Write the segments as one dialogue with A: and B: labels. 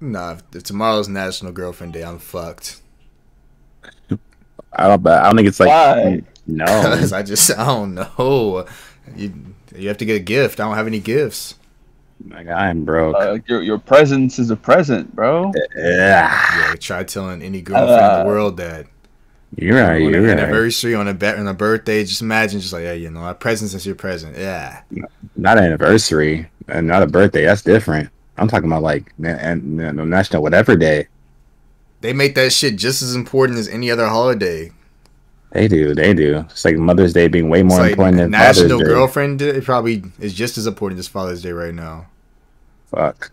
A: Nah, if, if tomorrow's National Girlfriend Day, I'm fucked.
B: I don't. I don't think it's like
C: Why?
B: no.
A: Cause I just I don't know. You you have to get a gift. I don't have any gifts.
B: Like I'm broke.
C: Uh, your your presence is a present, bro.
B: yeah,
A: Yeah, try telling any girlfriend in
C: Uh,
A: the world that.
B: you're right.
A: on
B: You're
A: an
B: right.
A: anniversary on a be- on a birthday. Just imagine, just like yeah, you know, a presence is your present. Yeah,
B: Not an anniversary and not a birthday. That's different. I'm talking about like na- and na- national whatever day.
A: they make that shit just as important as any other holiday.
B: They do. They do. It's like Mother's Day being way more
A: like
B: important than
A: National
B: Father's Day.
A: Girlfriend Day. It probably is just as important as Father's Day right now.
B: Fuck.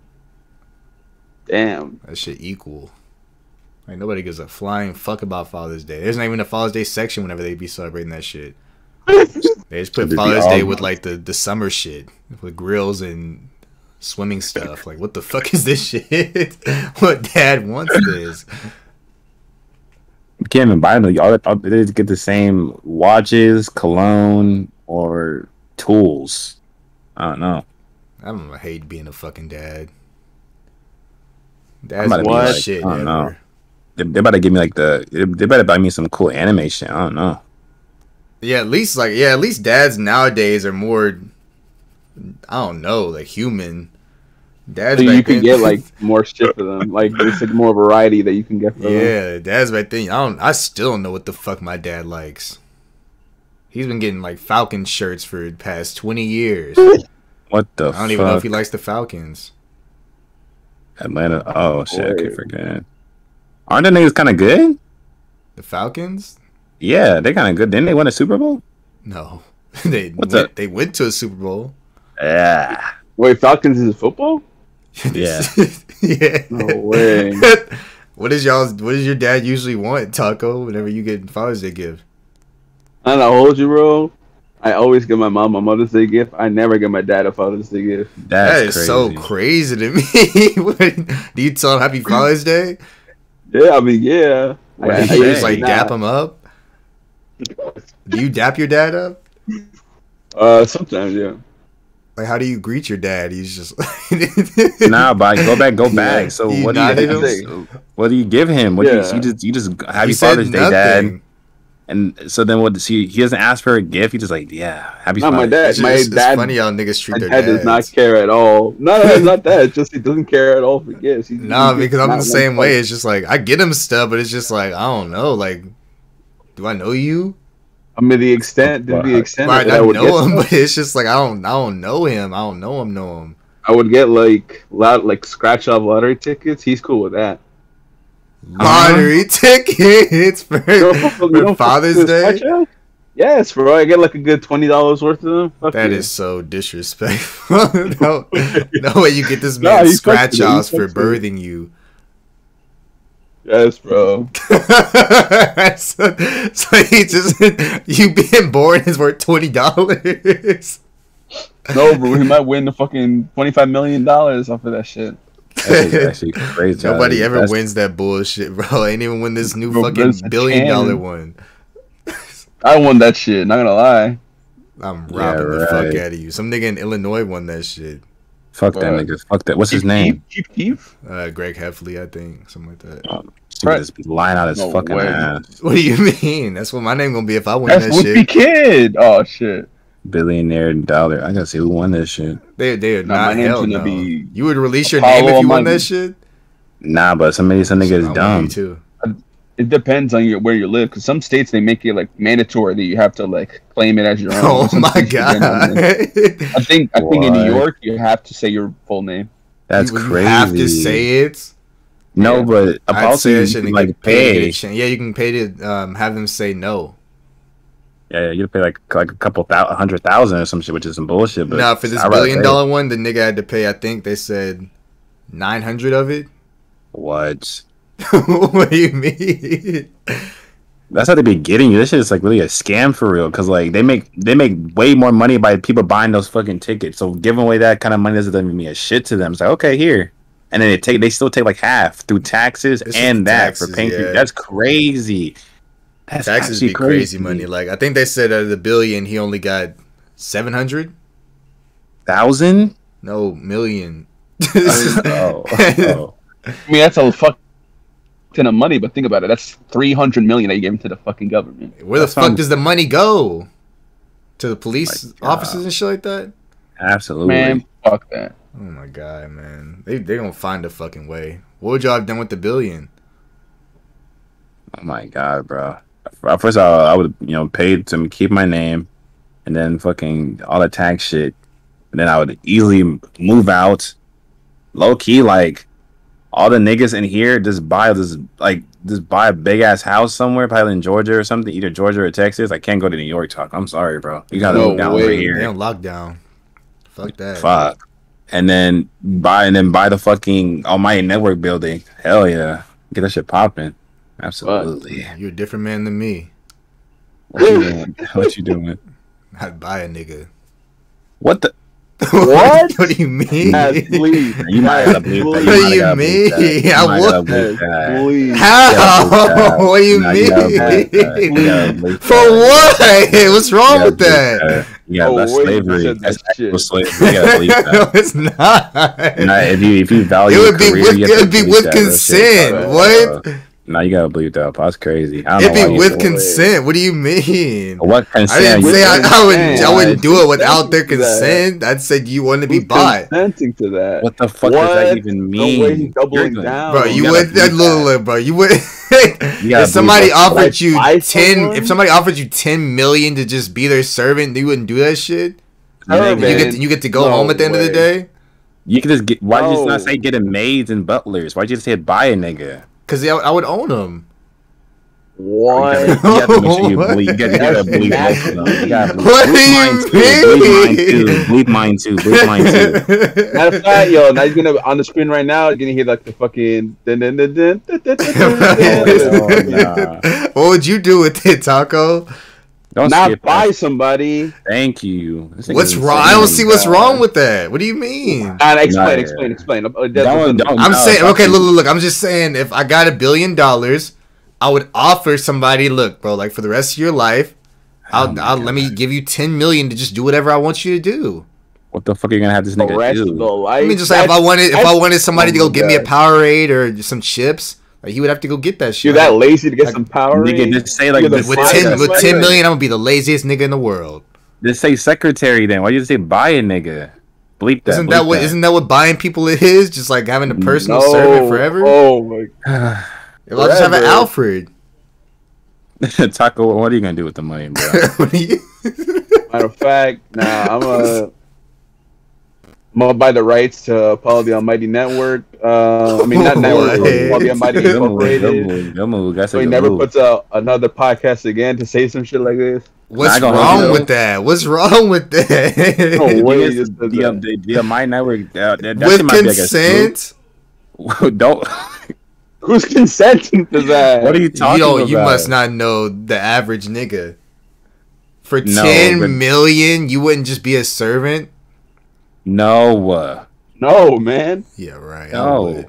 C: Damn.
A: That shit equal. Like nobody gives a flying fuck about Father's Day. There's not even a Father's Day section whenever they be celebrating that shit. They just put Father's Day with like the the summer shit with grills and swimming stuff. Like what the fuck is this shit? what dad wants this?
B: You can't even buy them. All, all they get the same watches, cologne, or tools. I don't know.
A: I don't know, hate being a fucking dad.
B: I'm
A: Dad's
B: about to
A: the
B: be
A: worst
B: like,
A: shit
B: I don't know.
A: ever.
B: They, they better give me like the. They, they better buy me some cool animation. I don't know.
A: Yeah, at least like yeah, at least dads nowadays are more. I don't know, like human. Dads
C: So you can
A: then-
C: get like more shit for them. Like it's like more variety that you can get for them.
A: Yeah, dad's back then. I don't. I still don't know what the fuck my dad likes. He's been getting like Falcon shirts for the past twenty years.
B: What the? Fuck?
A: I don't even know if he likes the Falcons.
B: Atlanta. Oh shit! I
C: Wait.
B: keep forgetting. Aren't the niggas kind of good?
A: The Falcons?
B: Yeah, they kind of good. Didn't they win a Super Bowl?
A: No, they
B: What's
A: went,
B: up?
A: they went to a Super Bowl.
B: Yeah.
C: Wait, Falcons is a football?
B: Yeah.
A: yeah.
C: No way.
A: what is y'all? What does your dad usually want, Taco? Whenever you get Father's Day gift.
C: And I hold you, bro. I always give my mom a Mother's Day gift. I never give my dad a Father's Day gift.
B: That's
A: That is
B: crazy.
A: so crazy to me. What- Do you tell him Happy Father's Day?
C: Yeah, I mean, yeah.
B: What
C: I, I
A: You just like
C: nah.
A: dap him up. Do you dap your dad up?
C: Uh, sometimes, yeah.
A: Like, how do you greet your dad? He's just
B: Nah, but go back, go back. So
A: You
B: what do you
A: nodded
C: him?
B: what do you give him? What do you, you just you just happy
A: said
B: Father's Day, Dad? And so then what? Does he he doesn't ask for a gift. He just like yeah, happy
C: Not my dad.
A: It's,
C: my
A: just- it's
C: dad-
A: funny how niggas treat
C: My
A: their
C: dad does not care at all. No, no, not that. It's just he doesn't care at all for gifts. He,
A: Nah,
C: he
A: because I'm the same
C: one-
A: way. It's just like I get him stuff, but it's just like I don't know. Like, do I know you?
C: I mean, the extent, to the extent that
A: I
C: I would
A: know him, but it's just like I don't, I don't know him. I don't know him, know him.
C: I would get like lot like scratch off lottery tickets. He's cool with that.
A: Lottery uh-huh. tickets for,
C: you
A: for
C: don't
A: Father's Day.
C: Yes, bro. I get like a good twenty dollars worth of them. Fuck
A: That
C: yeah.
A: is so disrespectful. no, no way you get this man scratch offs for birthing you.
C: Yes, bro.
A: so, so he just you being born is worth twenty dollars.
C: No, bro. He might win the fucking twenty five million dollars off of that shit.
B: That is actually crazy.
A: Nobody ever
B: That's-
A: wins that bullshit, bro. I Ain't even win this new
C: Bro,
A: fucking billion dollar
C: chance.
A: one.
C: I won that shit. Not gonna lie.
A: I'm
B: Yeah,
A: robbing the fuck out of you. Some nigga in Illinois won that shit.
B: Fuck that nigga. Fuck that. What's his name?
C: Keith Keith.
A: Uh, Greg Heffley, I think, something like that.
B: He
C: Right.
B: just be lying out his
C: No
B: fucking
C: way.
B: ass.
A: What do you mean? That's what my name gonna be if I win
C: That's
A: that
C: Wimpy
A: shit.
C: Kid. Oh shit.
B: Billionaire dollar. I gotta see who won this shit.
A: They they are
C: Nah,
A: not
C: name's
A: hell
C: gonna
A: no.
C: be
A: You would release your
C: Apollo
A: name if you won
C: Among-
A: that shit.
B: Nah, but somebody some nigga
A: I
B: is
A: want
B: dumb.
A: too.
C: It depends on your where you live. Because some states they make it like mandatory that you have to like claim it as your own.
A: Oh my god!
C: I think I think in New York you have to say your full name.
B: That's
A: you,
B: crazy.
A: You have to say it.
B: No,
C: Yeah.
B: but a
A: I'd
B: policy
A: say I
B: you
A: shouldn't
B: can,
A: get
B: like
A: paid
B: pay.
A: Yeah, you can pay to um, have them say no.
B: Yeah, yeah, you pay like like a couple thousand, a hundred thousand or some shit, which is some bullshit. But
A: Now for this
B: I'd
A: billion dollar one, the nigga had to pay. I think they said nine hundred of it.
B: what?
A: what do you mean?
B: That's how they be getting you. This shit is like really a scam for real. Cause like they make they make way more money by people buying those fucking tickets. So giving away that kind of money doesn't even mean a shit to them. It's like okay, here, and then they take they still take like half through taxes
A: This
B: and that
A: taxes,
B: for paying.
A: yeah.
B: That's crazy. That's
A: Taxes
B: actually
A: be crazy money. Like I think they said out of the billion, he only got seven hundred.
B: Thousand?
A: No million.
B: oh, oh.
C: I mean, that's a fuck ton of money, but think about it. That's three hundred million that you gave to the fucking government.
A: Where the
B: That
A: fuck
B: sounds-
A: does the money go? To the police
B: My God.
A: officers and shit like that?
B: Absolutely.
C: Man, fuck that.
A: Oh my god, man. They they gonna find a fucking way. What would y'all have done with the billion?
B: Oh my god, bro. First of all, I would you know pay to keep my name, and then fucking all the tax shit, and then I would easily move out. Low key, like all the niggas in here just buy this like just buy a big ass house somewhere, probably in Georgia or something, either Georgia or Texas. I can't go to New York. Talk. I'm sorry, bro. You gotta
C: No
B: move down over
C: way.
A: They
B: here.
A: on lockdown. Fuck that.
B: Fuck. And then buy and then buy the fucking Almighty Network building. Hell yeah, get that shit popping. Absolutely.
A: You're a different man than me.
B: What you doing? What you doing?
A: I'd buy a nigga.
B: What the?
C: what?
A: what do you mean?
C: Please.
B: You might have bleep
A: What do you mean? I
B: would.
C: Please.
A: How? What do you mean? For what? What's wrong with that?
B: Yeah,
C: oh,
B: that's slavery. That's
C: that
B: slavery.
A: no, it's not.
B: Not if you if you value.
A: It would be
B: career,
A: with, it would be with consent.
B: That,
A: what?
B: Nah, you gotta bleep that. That's crazy. I don't
A: It'd
B: know
A: be with
B: do it.
A: consent. What do you mean?
B: What consent?
A: I
C: didn't
A: say I, I would. I wouldn't do it without their
C: Consenting to that.
A: consent. I'd said you want to be
C: Who's
A: bought,
C: consenting to that?
B: What the fuck does that
C: What?
B: even
C: No way
B: mean?
C: he's doubling
B: You're
C: down.
A: bro.
C: Oh,
A: You
B: you
A: would.
B: gotta bleep
A: Look,
B: that.
A: look, bro. You would.
B: gotta
A: if somebody offered
C: Like,
A: you ten,
C: someone?
A: if somebody offered you ten million to just be their servant, you wouldn't do that shit.
C: Servant?
A: You get to, you get to go
C: No
A: home at the end of the day
B: You can just get. Why would you just not say getting maids and butlers? Why'd you just say buy a nigga?
A: Because I would own them.
C: What?
A: What do you
B: mean? Bleed mine too. Bleed mine too. Bleed mine too.
C: Matter of fact, yo, now you're gonna on the screen right now. You're gonna hear like the fucking. Oh,
B: nah.
A: What would you do with it, Taco?
B: Don't
C: Not
B: skip
C: buy
B: that.
C: somebody.
B: Thank you.
A: What's wrong? I don't see what's
B: bro.
A: wrong with that. What do you mean?
C: And explain,
B: Nah,
C: explain, explain. Uh,
B: Don't- don't-
A: I'm
B: No,
A: saying,
B: fuck
A: okay, look, look, look. I'm just saying, if I got a billion dollars, I would offer somebody, look, bro, like for the rest of your life, I'll,
B: Oh
A: I'll let me give you ten million to just do whatever I want you to do.
B: What the fuck are you gonna have this
C: The
B: nigga
C: rest
B: do?
C: of the life.
A: I mean, just like if I wanted, if I
C: that's-
A: wanted somebody to go
C: my
A: give me a Powerade or some chips, like he would have to go get that shit.
C: You're that lazy to get
A: Like,
C: some power.
B: Nigga, just say like
C: You're the
A: with ten, with
C: like
A: ten
C: that?
A: million, I'm gonna be the laziest nigga in the world.
B: Just say secretary then. Why you just say buy a nigga? Bleep that.
A: Isn't that
B: bleep
A: what? Isn't that what buying people is? Just like having a personal
C: No.
A: servant forever.
C: Oh my.
A: If I'll just have an. Alfred.
B: Taco, what are you gonna do with the money, bro?
A: What do you-
C: Matter of fact, nah, I'm a. I'm gonna buy the rights to Apollo the Almighty Network. Uh, I mean, not network,
A: What?
C: Apollo the Almighty
B: Good
C: Incorporated.
B: move, good move. That's
C: So he never
B: move.
C: puts out another podcast again to say some shit like this.
A: What's
B: Not
A: wrong
B: hold
A: with that? What's wrong with that?
C: No
B: You
C: way.
B: guys-
C: he
B: the,
C: that.
B: the, the, my network uh, that, that shit
A: with
B: might be like a
A: consent?
B: Don't.
C: Who's consenting to that?
B: What are you
A: You
B: talking
A: don't.
B: about?
A: You must not know the average nigga. For
B: No,
A: ten
B: but-
A: million, you wouldn't just be a servant.
B: No, uh,
C: No, man.
A: Yeah, right. I
B: no.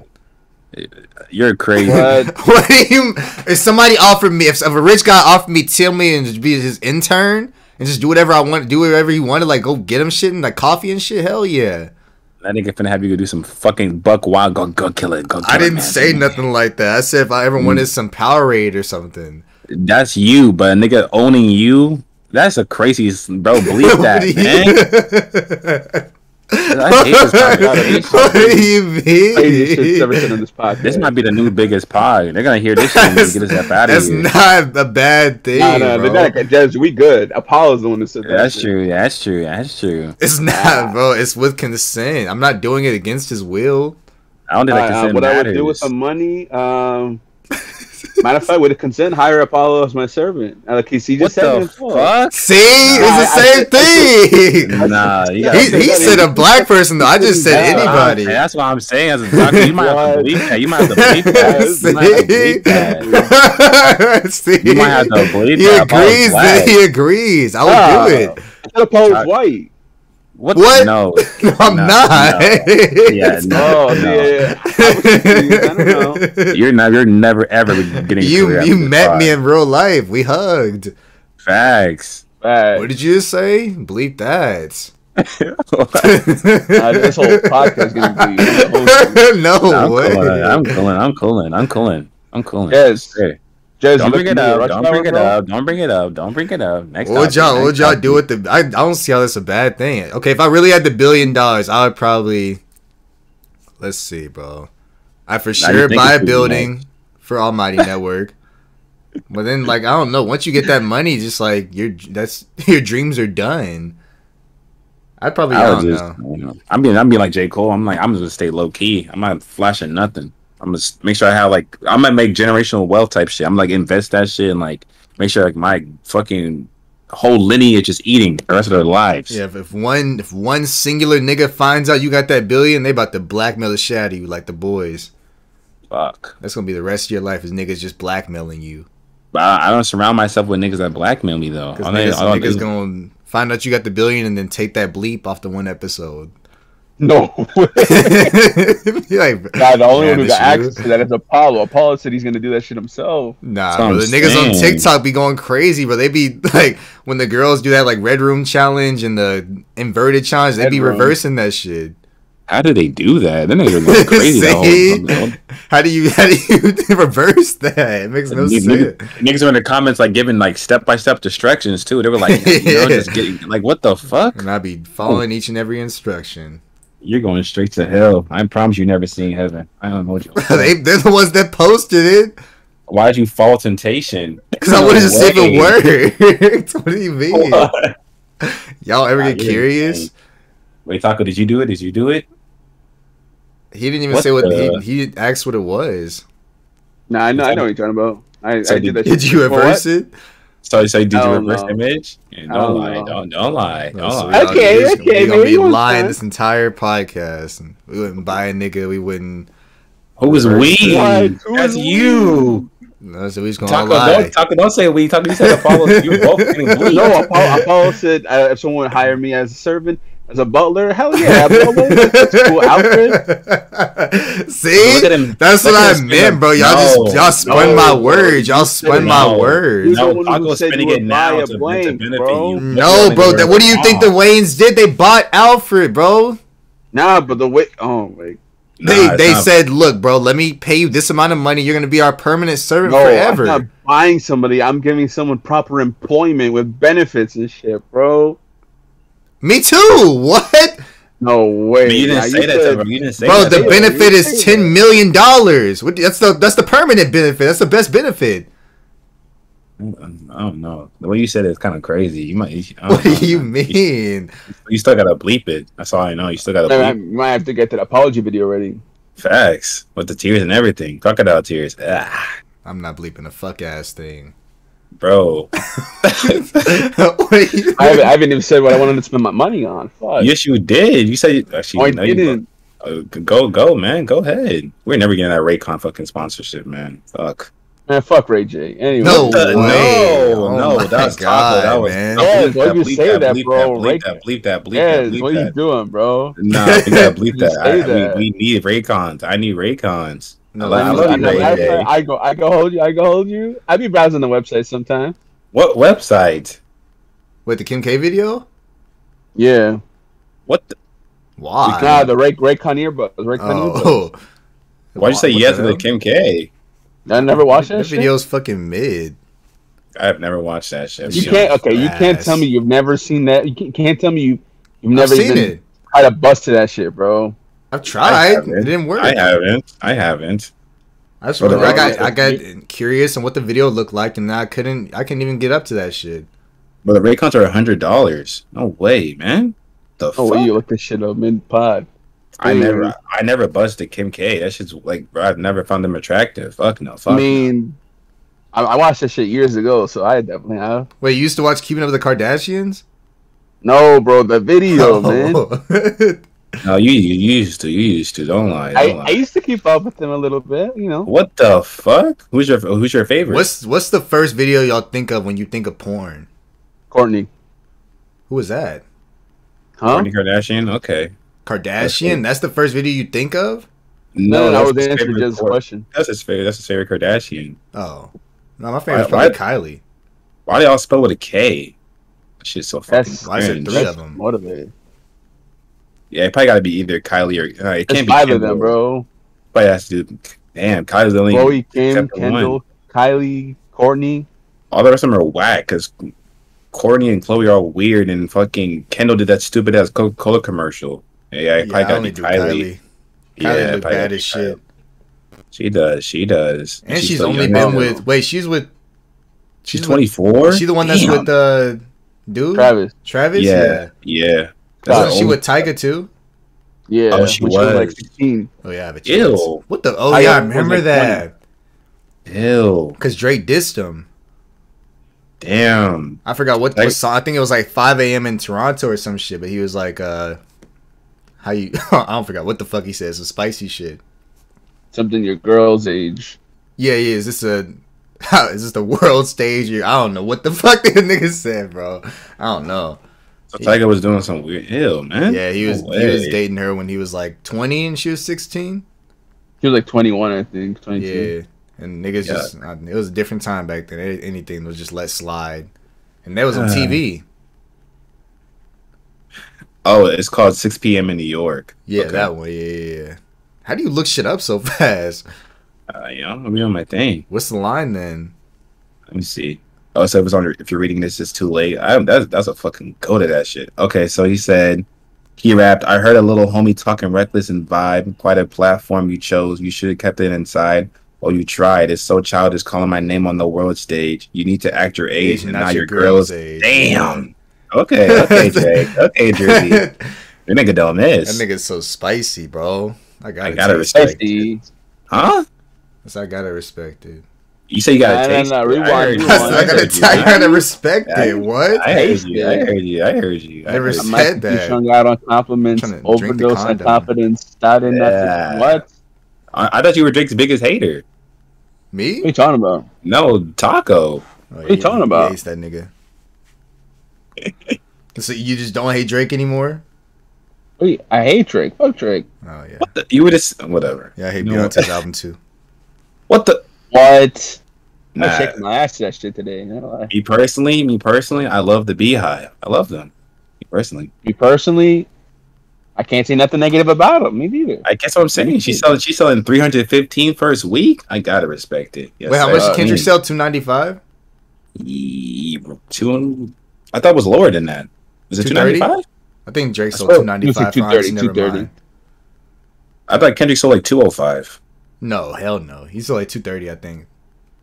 B: You're crazy.
C: But
A: What do you? If somebody offered me, if, if a rich guy offered me ten million to be his intern and just do whatever I want, do whatever he wanted, like go get him shit and like coffee and shit, hell yeah.
B: That nigga finna have you go do some fucking buck wild. Go go kill it. Go. Kill
A: I
B: it,
A: didn't
B: man.
A: say nothing like that. I said if I ever wanted some Powerade or something.
B: That's you, but a nigga owning you. That's a crazy bro. Believe that, man. I hate this
A: what do you
C: crazy shit's ever said
A: mean?
C: this
B: might be the new biggest pod. They're gonna hear this shit and get us up out of here.
A: that's not a bad thing.
C: Nah, nah,
A: bro.
C: not judge. We good. Apollo's the one that said that.
B: That's
C: shit.
B: true. That's true. That's true.
A: It's not, bro. It's with consent. I'm not doing it against his will.
B: I don't think
C: Uh, uh,
B: consent
C: what I would
B: matters.
C: do with some money, um, matter of fact, with a consent, hire Apollo as my servant. Uh, Like he, he
B: what
C: just said it
B: the
C: himself.
B: fuck?
A: See, it's the
C: I-
A: same
C: I-
A: thing.
B: Nah, you
A: He,
B: gotta
A: he
C: that
A: said a black person though. I just said
C: Yeah.
A: anybody.
B: Hey, that's what I'm saying. As a doctor, you might have to
C: What?
B: believe that. You might have to believe that. You might have to believe that.
A: See?
B: You might have to believe
A: He
B: that. Apollo's
A: agrees.
B: black.
A: He agrees. I would
C: Ah.
A: do it.
C: I said Apollo's white.
B: What?
A: What?
B: No.
A: No, I'm
B: No,
A: not.
B: no. Yeah, no.
C: Oh, yeah. I. I don't know.
B: You're never. You're never ever getting.
A: You you met me in real life. We hugged.
B: facts.
C: Right.
A: What did you say? Bleep that.
C: Uh, this whole podcast is gonna be hosting.
A: no
B: I'm
A: way.
B: cooling. I'm cooling. I'm cooling. I'm cooling. I'm cooling.
C: Yes.
B: Hey,
C: Jez,
B: Don't bring it up. Don't bring it up. Don't bring it up. Don't bring it up. Next
A: What would y'all, what would y'all do with the? I, I don't see how that's a bad thing. Okay, if I really had the billion dollars, I would probably. Let's see, bro. I for sure buy a
B: thinking too
A: building for Almighty Network. But then, like, I don't know. Once you get that money, just like your that's your dreams are done. I'd probably. I,
B: I
A: don't
B: just,
A: know.
B: you know, I'm being, I'm being like J Cole. I'm like, I'm just gonna stay low key. I'm not flashing nothing. I'm gonna make sure I have like, I'm gonna make generational wealth type shit. I'm like invest that shit and like make sure like my fucking whole lineage is eating the rest of their lives.
A: Yeah, if, if one if one singular nigga finds out you got that billion, they about to blackmail the shit out of you like the boys.
B: Fuck.
A: That's gonna be the rest of your life is niggas just blackmailing you.
B: I, I don't surround myself with niggas that blackmail me though.
A: Because niggas, niggas gonna find out you got the billion and then take that bleep off the one episode.
C: No way.
A: Like,
C: Nah, the only
A: Man,
C: one who got
A: you?
C: access to that is Apollo. Apollo said he's gonna do that shit himself.
A: nah, bro. The niggas on. TikTok be going crazy, bro. They be like, when the girls do that like red room challenge and the inverted challenge, they be
C: room.
A: reversing that shit.
B: How do they do that? Then niggas are going crazy. the whole-
A: See?
B: the whole-
A: How do you how do you reverse that? It makes no
B: Niggas,
A: sense.
B: niggas are in the comments like giving like step by step instructions too. They were like, you know, just getting like, what the fuck?
A: And I be following each and every instruction.
B: You're going straight to hell. I promise you never seen heaven. I don't know what you.
A: they, they're the ones that posted it
B: Why'd you fall temptation?
A: because I wanted to see if
B: Way.
A: it worked. what do you mean?
B: What?
A: Y'all ever get
B: you're
A: curious?
B: insane. Wait, Taco, did you do it? Did you do it?
A: He didn't even
B: What
A: say what
B: the-
A: he, he asked what it was.
C: Nah, I know, I know what you're talking about. I,
B: So
C: I
B: did-
C: did that.
A: Did you
C: before.
A: reverse it?
B: So, so did
C: I
B: you
C: don't
B: reverse
C: know.
B: image? Yeah, don't
C: don't
B: lie.
C: know.
B: Don't don't lie.
A: No,
B: Don't
A: so
B: lie.
A: we all-
C: Okay,
A: we just-
C: okay,
A: we gonna be lying
C: time.
A: this entire podcast. And we wouldn't buy a nigga. We wouldn't.
B: Who was we?
C: What? Who
B: That's
C: was
B: you.
A: No, so we just gonna
B: Taco,
A: lie.
B: don't, Taco, don't say we. Taco, you said Apollo. You're both getting.
C: No, Apollo, Apollo said uh, if someone would hire me as a servant, as a butler, hell yeah, butler, that's cool outfit.
A: See,
B: Look at him.
A: that's
B: Look
A: what
B: at
A: I meant, bro. Y'all
B: No.
A: just y'all spun
C: No,
A: my words. Y'all
C: You
A: spun
C: said
A: my words.
C: You're the
B: No,
C: one who
B: Taco's
C: said you
B: spinning it now
C: buy a
B: to, to
C: blank,
B: benefit
C: bro.
B: you.
A: No, bro. That, what do you think the Waynes did? They bought Alfred, bro.
C: Nah, but the way. Oh wait.
A: They
B: Nah, it's
A: they
B: not-
A: said, look, bro, let me pay you this amount of money. You're gonna be our permanent servant
C: No,
A: forever.
C: I'm not buying somebody. I'm giving someone proper employment with benefits and shit, bro.
A: Me too. What,
C: No way.
B: But you didn't
C: Nah,
B: say that,
C: said-
B: though, bro. You didn't say
A: bro?
B: that.
A: The
C: Yeah,
A: benefit is
C: say
A: ten
C: that.
A: million dollars. That's the that's the permanent benefit. That's the best benefit.
B: I don't know. The way you said it is kind of crazy. You might.
A: What
B: don't
A: do you mean?
B: You still gotta bleep it. That's all I know. You still gotta
C: I
B: bleep
C: might have to get to the apology video already.
B: facts with the tears and everything. Crocodile tears. Ah,
A: I'm not bleeping a fuck ass thing.
B: Bro.
A: what are you?
C: I haven't, I haven't even said what I wanted to spend my money on. Fuck.
B: yes, you did. You said actually.
C: Oh, I
B: no,
C: didn't.
B: uh, go, go, man. Go ahead. We're never getting that Raycon fucking sponsorship, man. Fuck.
C: Man, fuck Ray J. Anyway.
A: No
B: the-
A: way.
B: no,
A: Oh
B: no,
A: my
B: that was
A: God,
B: Taco. That was
A: man.
B: no,
C: Yes,
B: bleep
C: why'd you
B: bleep
C: say that,
B: bleep
C: bro?
B: Bleep that, bleep that, bleep
C: Yes,
B: that, bleep
C: what
B: that.
C: you doing, bro?
B: Nah, we gotta bleep that. I,
C: that.
B: We, we need Raycons. I need Raycons.
A: No,
B: I, love- I
A: I
B: love you,
A: I know-
B: Ray
A: I-
B: J.
C: I go, I go hold you, I go hold you. I be browsing the website sometime.
B: What website?
A: Wait, the Kim K video?
C: Yeah,
B: What? The,
A: Why?
C: nah, the Ray Ray Kanye earbuds, Ray Kanye earbuds.
A: oh.
B: why'd you say
A: What
B: yes to the? Kim K?
C: I never watched that,
A: That
C: shit.
A: video's fucking mid.
B: I've never watched that shit.
C: You can't. Okay, you can't tell me you've never seen that. You can't, can't tell me you you've
A: I've
C: never
A: seen
C: even
A: it.
C: tried to bust to that shit, bro.
A: I've tried. It didn't work.
B: I haven't. I haven't.
A: I just
B: But
A: remember I got I got curious on what the video looked like, and I couldn't I couldn't even get up to that shit.
B: But the Raycons are a hundred dollars. No way, man. The
C: Oh,
B: fuck?
C: wait, you look this shit up mid pod.
B: I
C: Hey.
B: never, I never busted Kim K. That shit's like, bro, I've never found them attractive. Fuck no. Fuck
C: I mean, I, I watched that shit years ago, so I definitely have.
A: Wait, you used to watch Keeping Up with the Kardashians?
C: No, bro, the video,
A: Oh.
C: man.
B: no. No, you, you used to. You used to. Don't lie. Don't
C: I,
B: lie.
C: I used to keep up with them a little bit, you know.
B: what the fuck? Who's your Who's your favorite?
A: what's what's the first video y'all think of when you think of porn?
C: Kourtney,
A: Who was that?
C: huh?
B: Kourtney Kardashian? Okay.
A: Kardashian? That's the first video you think of?
C: No, no,
B: that's
C: I was
B: his
C: answering
B: favorite
C: just
B: Kourt-
C: question.
B: That's his favorite. That's his favorite Kardashian.
A: Oh. No, my favorite's
B: Why-
A: probably Kylie.
B: Why do y'all spell with a K? That shit's so fucking
C: That's-
A: Why is it
B: cringe.
A: three of them?
C: Motivated.
B: Yeah, it probably got to be either Kylie or uh, it can't be
C: five of
B: Kendall.
C: them, bro.
B: But has to do. Damn, Kylie's the only.
C: Khloe, Kim,
B: except for one.
C: Kendall, Kylie, Kourtney.
B: All the rest of them are whack because Kourtney and Khloe are all weird, and fucking Kendall did that stupid ass Coca Cola commercial. Yeah, it
A: Yeah,
B: probably
A: I
B: got to be Kylie.
A: Kylie. Kylie
B: Yeah,
A: look bad as shit.
B: Kylie. She does. She does.
A: And she's,
B: still
A: only been
B: now.
A: with. Wait, she's with.
B: She's twenty four.
A: Is she the one that's with the dude?
C: Travis.
A: Travis?
B: Yeah, yeah. That's
A: Wasn't she with Tyga too?
C: Yeah,
B: Oh, she
C: when was like 15.
A: Oh yeah, but
B: Ew.
A: What the? Oh
C: I
A: yeah, I remember
C: like
A: that.
B: Ew.
A: Because Drake dissed him.
B: Damn.
A: I forgot what,
B: Like-
A: what song. I think it was like 5 a.m. in Toronto or some shit. But he was like, uh, "How you?" I don't forgot what the fuck he said. Some spicy shit.
C: Something your girl's age.
A: Yeah, yeah. Is this a? How, is this the world stage? I don't know what the fuck the nigga said, bro. I don't know.
B: So Tyga was doing some weird. Ew, man.
A: Yeah, he was
B: No
A: he was dating her when he was like 20 and she was 16.
C: He was like 21, I think. 22.
A: Yeah, and niggas
B: Yeah.
A: just it was a different time back then. Anything was just let slide, and that was on
B: Uh.
A: TV.
B: Oh, it's called 6 p.m. in New York.
A: Yeah,
B: Okay.
A: that one. Yeah, yeah, yeah. How do you look shit up so fast?
B: Uh, you know, I'm doing my thing.
A: What's the line then?
B: Let me see. Oh, so it was on. If you're reading this, it's too late. I that's that's a fucking go to that shit. Okay, so he said he rapped. I heard a little homie talking reckless and vibe. Quite a platform you chose. You should have kept it inside. Oh, you tried. It's so childish calling my name on the world stage. You need to act your age and not your girl's.
A: age.
B: Damn. Okay, okay, Jake. Okay, Jersey.
A: that
B: nigga don't miss.
A: nigga's so spicy, bro. I gotta,
B: I gotta respect
A: it.
B: Huh?
A: Yes, I gotta respect it.
B: You say you got to
C: nah,
B: taste.
C: nah,
B: it.
C: rewind,
B: I heard you.
C: rewind.
A: I
B: I
A: gotta,
B: heard you.
A: I gotta respect
B: I-
A: it. What?
B: I heard you. I
C: Taste it.
B: heard you. I heard you. I
A: Never
B: heard
C: I
B: you.
C: might
A: said that.
C: strung out on compliments,
A: Trying to drink the
C: overdose on
A: condom.
C: confidence, starting
B: Yeah.
C: nothing. What?
B: I, I thought you were Drake's biggest hater.
A: Me?
C: What are you talking about?
B: No, Taco.
A: Oh,
C: you talking about?
A: He hates that nigga. so you just don't hate Drake anymore?
C: Wait, I hate Drake. Fuck Drake.
A: Oh yeah.
B: What the, you would just whatever.
A: Yeah, I hate
B: You know
A: Beyonce's album too.
B: What the?
C: What? I
B: Nah.
C: checked my ass to that shit today. not.
B: Me personally, me personally, I love the BeyHive. I love them. Me personally,
C: Me personally, I can't say nothing negative about them. Me neither.
B: I guess what I'm saying. She's selling. She's selling 315 first week. I gotta respect it. Yes,
A: Wait, how much
C: uh,
A: did Kendrick
B: Mm.
A: sell? Two ninety five.
B: Two. I thought it was lower than that. Is it 295?
A: I think Drake
B: I
A: sold two ninety five.
C: 230, 230.
B: I thought Kendrick sold like 205.
A: No, hell no. He's sold like two thirty. I think.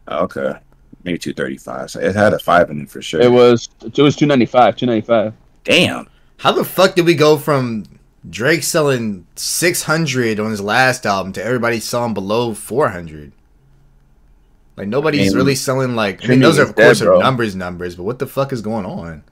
B: Oh, okay, maybe 235. So it had a five in it for sure.
C: It was it was two ninety five. Two ninety five.
B: Damn.
A: How the fuck did we go from Drake selling six hundred on his last album to everybody selling below four hundred? Like nobody's
B: I mean,
A: really selling like. I mean, those are of course
C: dead,
A: are numbers, numbers. But what the fuck is going on?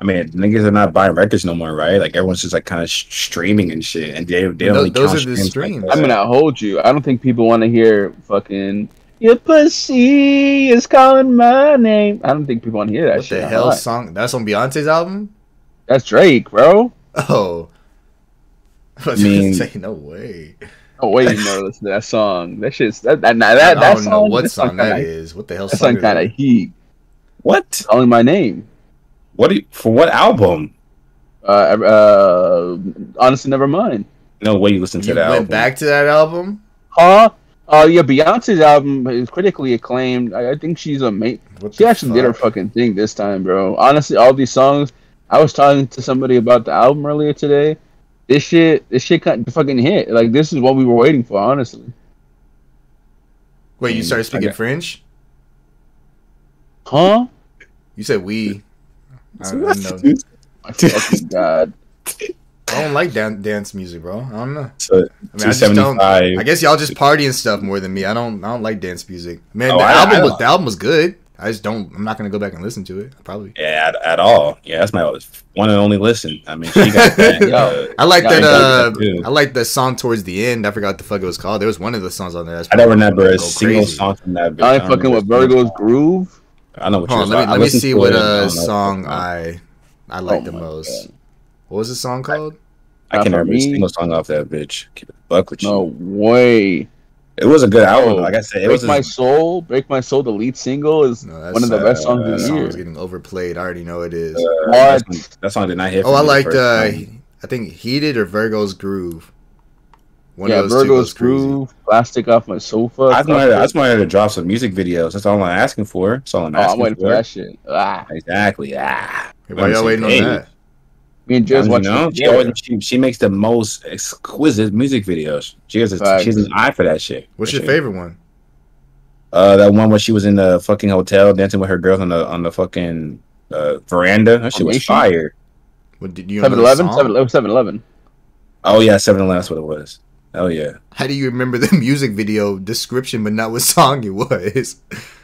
B: I mean, niggas are not buying records no more, right? Like everyone's just like kind of sh- streaming and shit, and they they
A: Tho-
B: only
A: those
B: count
A: are the
B: like
A: streams.
B: that.
C: I'm gonna hold you. I don't think people want to hear fucking your pussy is calling my name. I don't think people want to hear that
A: What
C: shit.
A: the hell
C: not.
A: song? That's on Beyonce's album.
C: That's Drake, bro.
A: Oh, I was
B: mean-
A: gonna say no way.
C: Oh wait, you know listen to that song. That shit's that that that, that,
A: I
C: that
A: don't
C: song.
A: know what song that
C: kinda,
A: is. What the hell
C: That
A: song
C: song
A: is
C: kind of heat.
B: What?
C: Calling my name.
B: What? Do you, for what album?
C: Uh, uh, honestly, never mind.
B: No way you listen to
A: You
B: that
A: went
B: album.
A: back to that album.
C: Huh? Oh yeah, Beyonce's album is critically acclaimed. I, I think she's a mate. She
A: the
C: actually did her fucking thing this time, bro. Honestly, all these songs. I was talking to somebody about the album earlier today. This shit, this shit got fucking hit. Like this is what we were waiting for, honestly.
A: Wait, you
B: Mm,
A: started speaking
B: okay.
A: French?
C: Huh?
A: You said we. I, I know.
C: My fucking god.
A: I don't like dan- dance music, bro. I don't know.
B: So
A: I mean, I just don't.
B: 275.
A: I guess y'all just party and stuff more than me. I don't. I don't like dance music. Man,
B: Oh,
A: the
B: I-
A: album
B: I-
A: was the album was good. I just don't. I'm not gonna go back and listen to it. Probably.
B: Yeah, at, at all. Yeah, that's my one and only listen. I mean, she got that. Uh,
A: I like
C: Yeah,
A: that.
B: I
A: Uh,
B: like that.
A: I like the song towards the end. I forgot what the fuck it was called. There was one of the songs on there. That's
B: I don't remember
A: gonna
B: a
A: go
B: single
A: crazy.
B: song from that. bitch.
C: I
B: I
C: ain't fucking with Virgo's groove.
B: I know what
A: Hold
B: you're
A: on, let me let me see what
B: it, I
A: uh song I I like
C: Oh
A: the most.
C: God.
A: What was the song called?
B: I can
C: Not
B: remember a single song off that bitch. Keep it buck with you.
C: No way.
B: It was a good album. Like I said, it
C: Break
B: was.
C: My Soul, Break My Soul, the lead single is
A: No,
C: one of the
A: uh,
C: best songs
B: that
C: of the
A: song
C: year.
A: is getting overplayed. I already know it is.
B: uh,
C: What?
B: that song- That song did not hit.
A: oh,
B: for
A: I
B: me the
A: liked
B: first
A: uh,
B: time.
A: I think Heated or Virgo's Groove. One
C: yeah,
A: of
C: Virgo's crew, Plastic off my sofa.
B: I just, wanted, I just wanted to drop some music videos. That's all I'm asking for. That's all I'm
C: oh,
B: asking
C: I'm waiting
B: for.
C: for that shit. Ah,
B: Exactly. Ah.
A: Why y'all waiting on that?
C: me and Jez
B: you
C: watching.
B: know,
C: it
B: she, always, she, she makes the most exquisite music videos. She has, a,
C: Facts.
B: she has an eye for that shit.
A: What's
B: That
A: your
B: shit.
A: favorite one?
B: Uh, that one where she was in the fucking hotel dancing with her girls on the on the fucking uh, veranda. That shit was
C: Formation?
B: fire.
A: What did you know
C: 7
A: the
C: 11?
A: song?
C: 7 11? 7 11.
B: Oh yeah, Seven Eleven. That's what it was. Oh yeah.
A: How do you remember the music video description but not what song it was?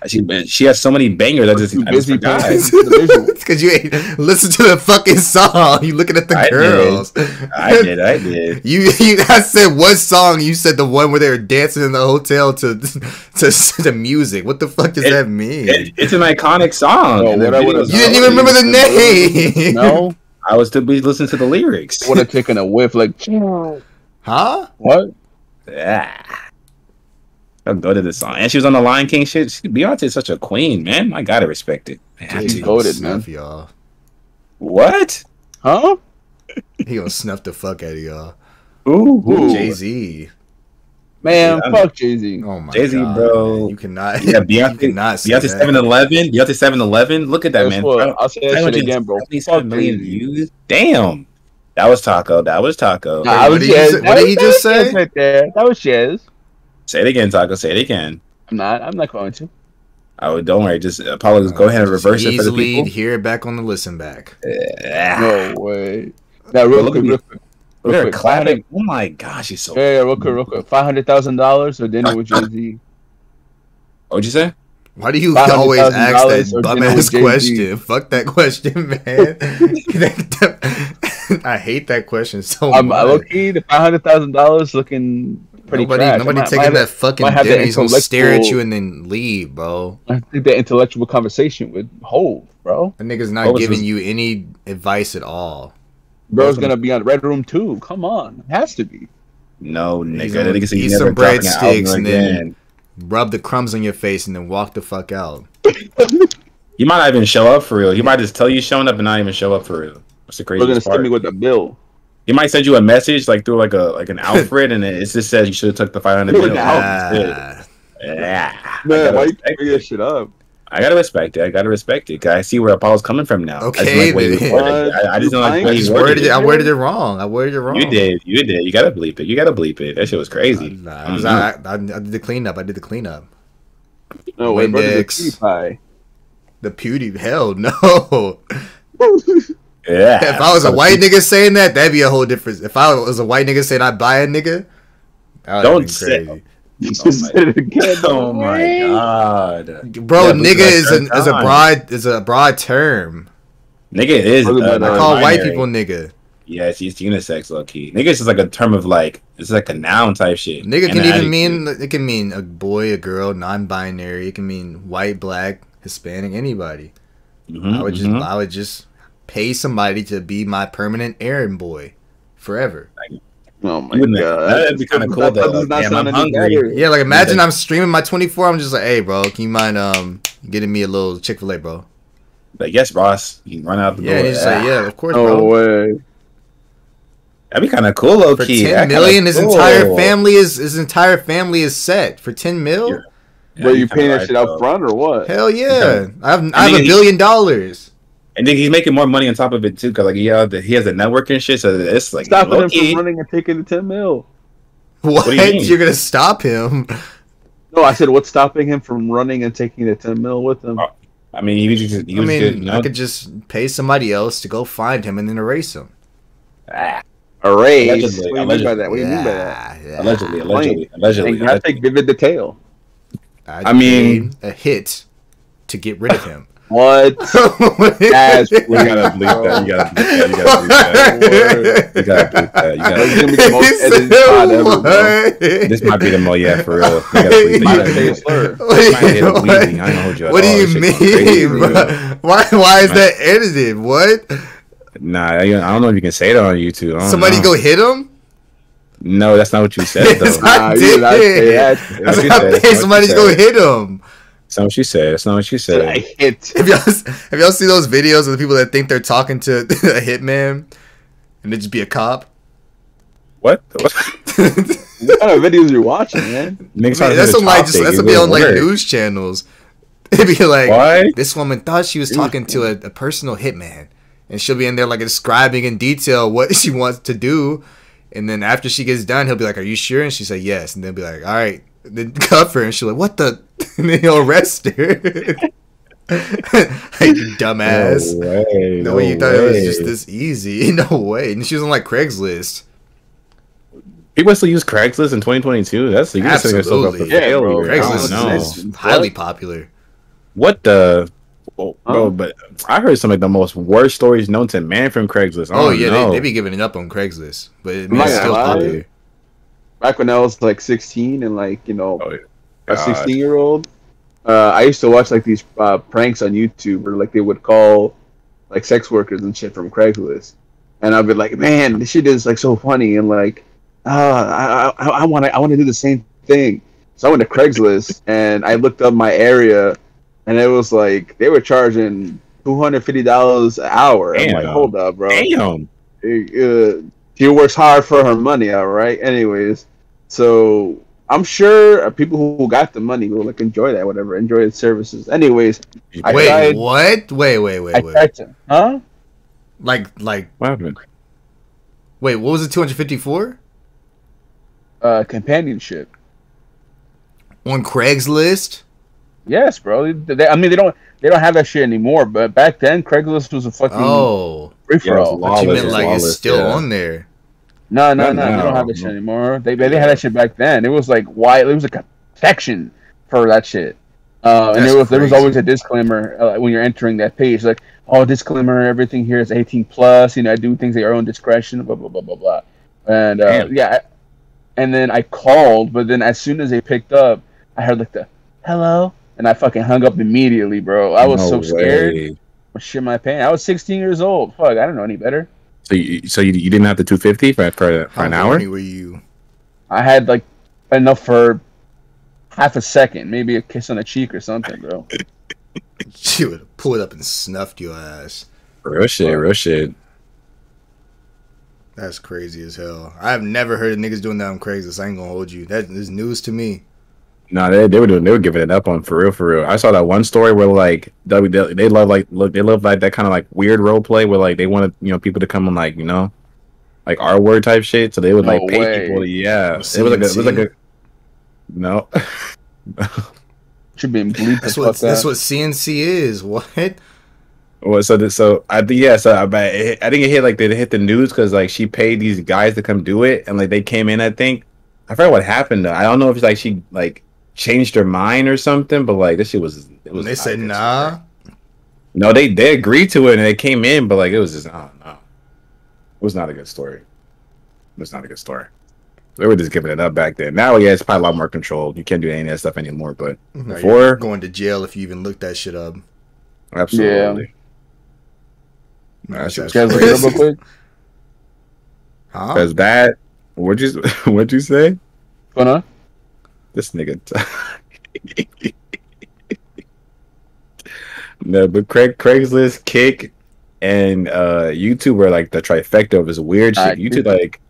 B: She she has so many bangers. I just,
C: Too
B: I just
C: busy
B: forgot.
C: paying attention to the visual.
A: Because you ain't listen to the fucking song. You looking at the
B: I did.
A: girls.
B: I did. I did.
A: You, you I said what song? You said the one where they were dancing in the hotel to to the music. What the fuck does
B: It-
A: that mean?
B: It, it's an iconic song.
C: Oh, what I
B: video
C: would've
B: is
A: you didn't even remember the name.
C: No,
B: I was too busy listening to the lyrics.
C: would have taken a whiff. Like,
A: Huh?
C: what?
B: Ah. I'll go to this song. And she was on the Lion King shit. She, Beyonce is such a queen, man. I gotta respect it. I have
C: He's
B: to.
A: snuff
C: man.
A: y'all.
B: What?
C: Huh?
A: He gonna snuff the fuck out of y'all.
B: Ooh.
C: Ooh.
A: Jay Z.
C: Man,
B: Yeah.
C: fuck Jay Z.
A: Oh my
B: Jay-Z,
A: god,
B: bro.
A: man. You cannot.
B: Yeah,
A: you
B: Beyonce.
A: cannot say
B: Beyonce
A: that.
B: 7 Eleven. Beyonce 7 Eleven. Look at that,
C: Guess
B: man.
C: what? I'll say that shit again, bro.
B: 77
C: Fuck
B: million
C: Jay-Z.
B: views. Damn. That was Taco. That was Taco.
C: Nah, I
A: what
C: was
A: did you
C: Jez.
A: say-
C: That
A: what did
C: was-
A: he just say?
C: Right there. That was Jez.
B: Say it again, Taco. Say it again.
C: I'm not. I'm not going to.
B: Oh, don't worry. Just Apollo, go ahead and reverse it for the
A: easily
B: people.
A: hear it back on the listen back.
B: Ah.
C: No way. Now, real quick, real quick.
B: Look
C: Real quick.
B: clapping. Oh my gosh, she's so.
C: Yeah, yeah, real quick, real quick. Five hundred thousand dollars or dinner with Jay Z.
B: What'd you say?
A: Why do you always ask that
C: or
A: bum
C: dinner
A: ass question? Fuck that question, man. I hate that question so
C: I'm
A: much.
C: low key. The five hundred thousand dollars looking pretty
A: nobody,
C: trash.
A: nobody
C: might-
A: taking
C: might
A: that
C: have-
A: fucking
C: might have
A: dinner.
C: that
A: He's gonna stare at you and then leave, bro.
C: I think that intellectual conversation with Hove, bro.
A: That nigga's not
B: was
A: giving
B: this?
A: you any advice at all.
C: Bro's gonna be on Red Room too. Come on, it has to be.
B: No,
A: He's
B: nigga.
A: gonna
B: nigga
A: eat
B: he's
A: some
B: dropping an
A: breadsticks
B: album
A: and then-
B: again.
A: Rub the crumbs on your face and then walk the fuck out.
B: you might not even show up for real. He might just tell you showing up and not even show up for real. What's the
C: We're gonna send
B: part?
C: me with a bill.
B: He might send you a message like through like a like an Alfred, and it just says you should have took the five hundred
C: bill.
B: million.
C: at
A: Ah,
B: Yeah,
C: Man,
B: gotta
C: why you
B: respect
C: bring that
B: it.
C: shit up?
B: I gotta respect it. I gotta respect it. 'cause I see where Apollo's coming from now. I just
A: Okay,
B: like the way he
A: then.
B: worded it. I, I just don't like the
C: You
B: way
A: I just
B: worded
A: worded it.
B: it.
A: I worded it wrong. I worded it wrong.
B: You did. You did. You gotta bleep it. You gotta bleep it. That shit was crazy.
A: Nah, I, was-
B: Mhm.
A: I, I, I did the cleanup. I did the cleanup.
C: No way, bro. The
A: Windex.
C: cutie pie.
A: The pewdie. Hell no.
B: Yeah.
A: If I was a white nigga saying that, that'd be a whole difference. If I was a white nigga saying I buy a nigga, that
B: Don't
A: been
B: say-
A: crazy.
C: Just
B: my-
C: again.
B: Oh my god.
A: Bro,
B: Yeah,
A: nigga is a is a broad is a broad term.
B: Nigga is. Uh,
A: I
C: Uh,
A: call white people nigga.
B: Yeah, it's, it's unisex, low key. Nigga is just like a term of like it's like a noun type shit.
A: Nigga can even mean it can mean a boy, a girl, non-binary. It can mean white, black, Hispanic, anybody.
B: Mhm,
A: I would just
B: mhm.
A: I would just pay somebody to be my permanent errand boy forever.
C: Oh my
B: wouldn't-
C: god,
B: that'd be kinda cool,
C: That
B: though.
C: does not
B: Damn, I'm hungry.
C: better.
A: Yeah, like imagine
B: Yeah.
A: I'm streaming my 24. I'm just like, hey, bro, can you mind um getting me a little Chick Fil A, bro?
B: Like yes, boss. You can run out the
A: Yeah,
B: door.
A: and he's just like, yeah, of course,
C: No
A: bro.
C: way.
B: That'd be kind of cool, low
A: For
B: key.
A: 10
B: That kinda
A: million, his
B: cool.
A: entire family is his entire family is set for 10 mil.
B: Yeah. Yeah,
C: Were you paying that shit out
B: though.
C: front or what?
A: Hell yeah, I have I have a billion dollars.
B: And then he's making more money on top of it too, cause like he has the, he has a network and shit. So it's like
C: Stopping him
B: low-key.
C: from running and taking the ten mil.
A: What?
B: do you mean?
A: You're gonna stop him?
C: No, I said what's stopping him from running and taking the ten mil with him?
B: I mean, he was just he
A: I mean,
B: good, you know?
A: I could just pay somebody else to go find him and then erase him.
B: Ah,
C: A raise.
B: Allegedly,
C: what do you mean by
B: allegedly.
C: that? What do you mean by that?
A: Yeah, yeah.
B: allegedly, allegedly,
C: And
B: allegedly.
C: I take vivid detail?
A: I,
B: I mean-
A: a hit to get rid of him.
C: What? That's
B: You gotta bleep that. You gotta bleep that. You gotta bleep that. You gotta bleep that. You
C: It's gonna be the
B: gotta.
C: most edited pod ever, bro.
B: This might be the mo. Yeah, for real. You gotta bleep
C: Might
B: that.
C: have
B: You
C: said slur.
B: gotta- This might hit a weaving. I don't hold you at
A: What do
B: all.
A: you
B: This shit going crazy,
A: mean,
B: bro.
A: bro? Why? Why is that edited? What?
B: Nah, I, I don't know if you can say that on YouTube. I don't
A: Somebody
B: know.
A: go hit him?
B: No, that's not what you said though.
A: Yes,
B: that's
A: I
C: Nah, you did not say
A: did.
C: that.
A: I
B: That's
A: said,
B: what
A: I
B: you said.
A: paid
B: That's
A: somebody to
B: what you
A: go
B: said.
A: hit him.
B: not what you said. That's not what you
C: Said I hit.
A: Have y'all have y'all seen those videos of the people that think they're talking to a hitman, and it'd just be a cop.
B: What?
C: What kind of videos you watching, man?
B: Niggas
A: Man, that's
B: do
A: some like just that's
B: It
A: what be on like
B: work.
A: news channels. It'd be like
B: Why?
A: this woman thought she was talking to a, a personal hitman, and she'll be in there like describing in detail what she wants to do, and then after she gets done, he'll be like, "Are you sure?" And she say yes, and then be like, "All right." Then cuff her, and she'll like, "What the?" And then he'll arrest her. like you dumbass.
B: No way.
A: No
B: no
A: way you thought it was just
B: way.
A: this easy. No way. And she was on like Craigslist.
B: People still use Craigslist in 2022. That's you're setting yourself up for
A: Absolutely.
C: Yeah, bro.
A: Craigslist
B: don't
A: is highly popular.
B: What the? Oh, bro, but I heard some of the most worst stories known to man from Craigslist.
A: Oh yeah,
B: know.
A: they, they be giving it up on Craigslist, but it,
C: not
A: it's still popular.
C: Back when I was like 16 and like you know
B: Oh, yeah.
C: A 16 year old, uh, I used to watch like these uh, pranks on YouTube where like they would call like sex workers and shit from Craigslist, and I'd be like, man, this shit is like so funny and like, uh, I I want to I want to do the same thing. So I went to Craigslist and I looked up my area, and it was like they were charging two hundred fifty dollars an hour. I'm like, hold up, bro
B: Damn.
C: uh, she works hard for her money, all right. Anyways, so I'm sure uh, people who got the money will like enjoy that, whatever, enjoy the services. Anyways, I
A: Wait,
C: tried-
A: what? Wait, wait, wait,
C: I
A: wait.
C: tried to, huh?
A: Like, like,
B: What happened?
A: wait, what was it? Two hundred fifty-four
C: Uh, companionship.
A: on Craigslist.
C: Yes, bro. They, they- I mean, they don't they don't have that shit anymore. But back then, Craigslist was a fucking
A: Oh,
C: free for
B: Yeah, it was
C: all.
B: law-
A: but you
B: Lawless
A: meant
B: is
A: like it's still
B: yeah.
A: on there.
C: No, no,
B: Not
C: no. They don't have that shit anymore. They they had that shit back then. It was like why it was like a section for that shit. Uh, and there was there was always a disclaimer uh, when you're entering that page, like, oh, disclaimer, everything here is 18 plus. You know, I do things at your own discretion. Blah blah blah blah blah. And uh, yeah, and then I called, but then as soon as they picked up, I heard like the hello, and I fucking hung up immediately, bro. I was
B: No
C: so scared. I shit my pants. I was 16 years old. Fuck, I don't know any better.
B: So you, so you, you didn't have the 250 for for, for
A: How
B: an hour?
A: horny were you?
C: I had like enough for half a second, maybe a kiss on the cheek or something, bro.
A: She would have pulled up and snuffed your ass.
B: Real shit, real shit.
A: That's crazy as hell. I've never heard of niggas doing that on Craigslist. I ain't gonna hold you. That is news to me.
B: No, they, they were doing they were giving it up on for real for real. I saw that one story where like they, they, they love like look they love like that kind of like weird role play where like they wanted you know people to come and like you know like R word type shit. So they would like
C: No
B: pay
C: way.
B: people. To, yeah, it was like a, it was like a no.
C: Should be bleep the
A: That's what that's
C: out.
A: what CNC is. What?
B: Well, so the, so I think yeah, so I, but I think it hit like they hit the news because like she paid these guys to come do it, and like they came in. I think I forgot what happened. Though. I don't know if it's like she like changed her mind or something, but like this shit was it was.
A: They said nah.
B: story. No, they they agreed to it and they came in, but like it was just I don't. It was not a good story. It was not a good story. They were just giving it up back then. Now, yeah, it's probably a lot more controlled. You can't do any of that stuff anymore. But
A: No,
B: Before-
A: you're going to jail if you even look that shit up.
B: absolutely,
A: That's
B: That shit was
C: Guys, look up quick.
A: Huh?
B: because that. What'd you What'd you say?
C: What's going on?
B: This nigga. no, but Craig Craigslist, Kick, and uh YouTube are like the trifecta of his weird shit.
C: Alright,
B: YouTube like,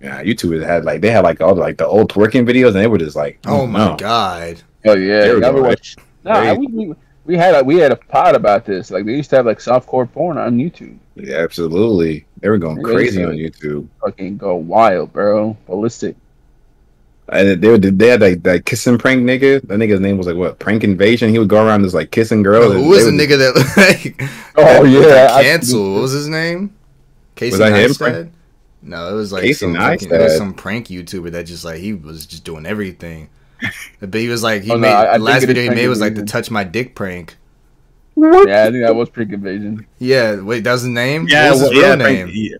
B: yeah, YouTube had like they had like all the like the old twerking videos, and they were just like,
A: Oh my
B: no.
A: god.
C: Oh yeah,
B: There we
C: y'all
B: go,
C: ever
B: right?
C: watch- No, I- we, we we had a we had a pod about this. Like they used to have like softcore porn on YouTube.
B: Yeah, absolutely. They were going
C: Yeah,
B: crazy on YouTube.
C: Fucking go wild, bro. Ballistic.
B: And they were they had like that kissing prank nigga. That nigga's name was like what? Prank invasion. He would go around just like kissing girls.
A: Who was the
B: would-
A: nigga that like
C: Oh,
A: that-
C: yeah,
A: that
C: I-
A: What was his name? Casey
B: that him,
A: Neistat? No, it was like
B: Casey
A: some fucking, it was
B: Neistat.
A: some prank YouTuber that just like he was just doing everything. But he was like he
C: Oh,
A: made
C: I- I
A: the last
C: think it is
A: video he
C: prank
A: made was like the touch my dick prank. What?
C: Yeah, I think that was prank invasion.
A: Yeah, wait, that was his name.
B: Yeah,
A: what was his
B: well,
A: real
B: yeah, prank-
A: name?
B: yeah.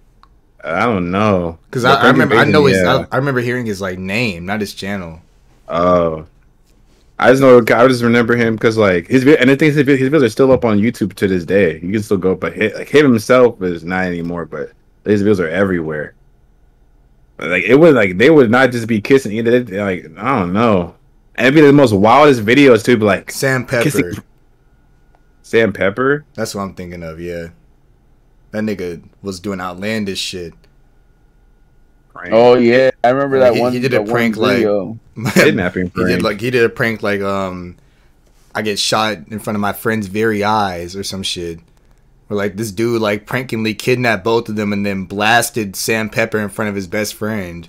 B: I don't know.
A: Because I, I remember, I know his,
B: yeah.
A: I, I remember hearing his like name, not his channel.
B: Oh, I just know. I just remember him because like his and the thing is, his videos are still up on YouTube to this day. You can still go, but hit, like him himself is not anymore. But his videos are everywhere. Like it was like they would not just be kissing either. They- Like I don't know, and it'd be the most wildest videos too. Be like
A: Sam Pepper.
B: Kissing- Sam Pepper.
A: That's what I'm thinking of. Yeah, that nigga was doing outlandish shit.
B: prank.
C: Oh yeah, I remember that
A: He-
C: one.
A: he did a prank, like-
C: video.
B: kidnapping
A: He
B: prank.
A: did like he did a prank like um I get shot in front of my friend's very eyes or some shit. Where like this dude like prankingly kidnapped both of them and then blasted Sam Pepper in front of his best friend.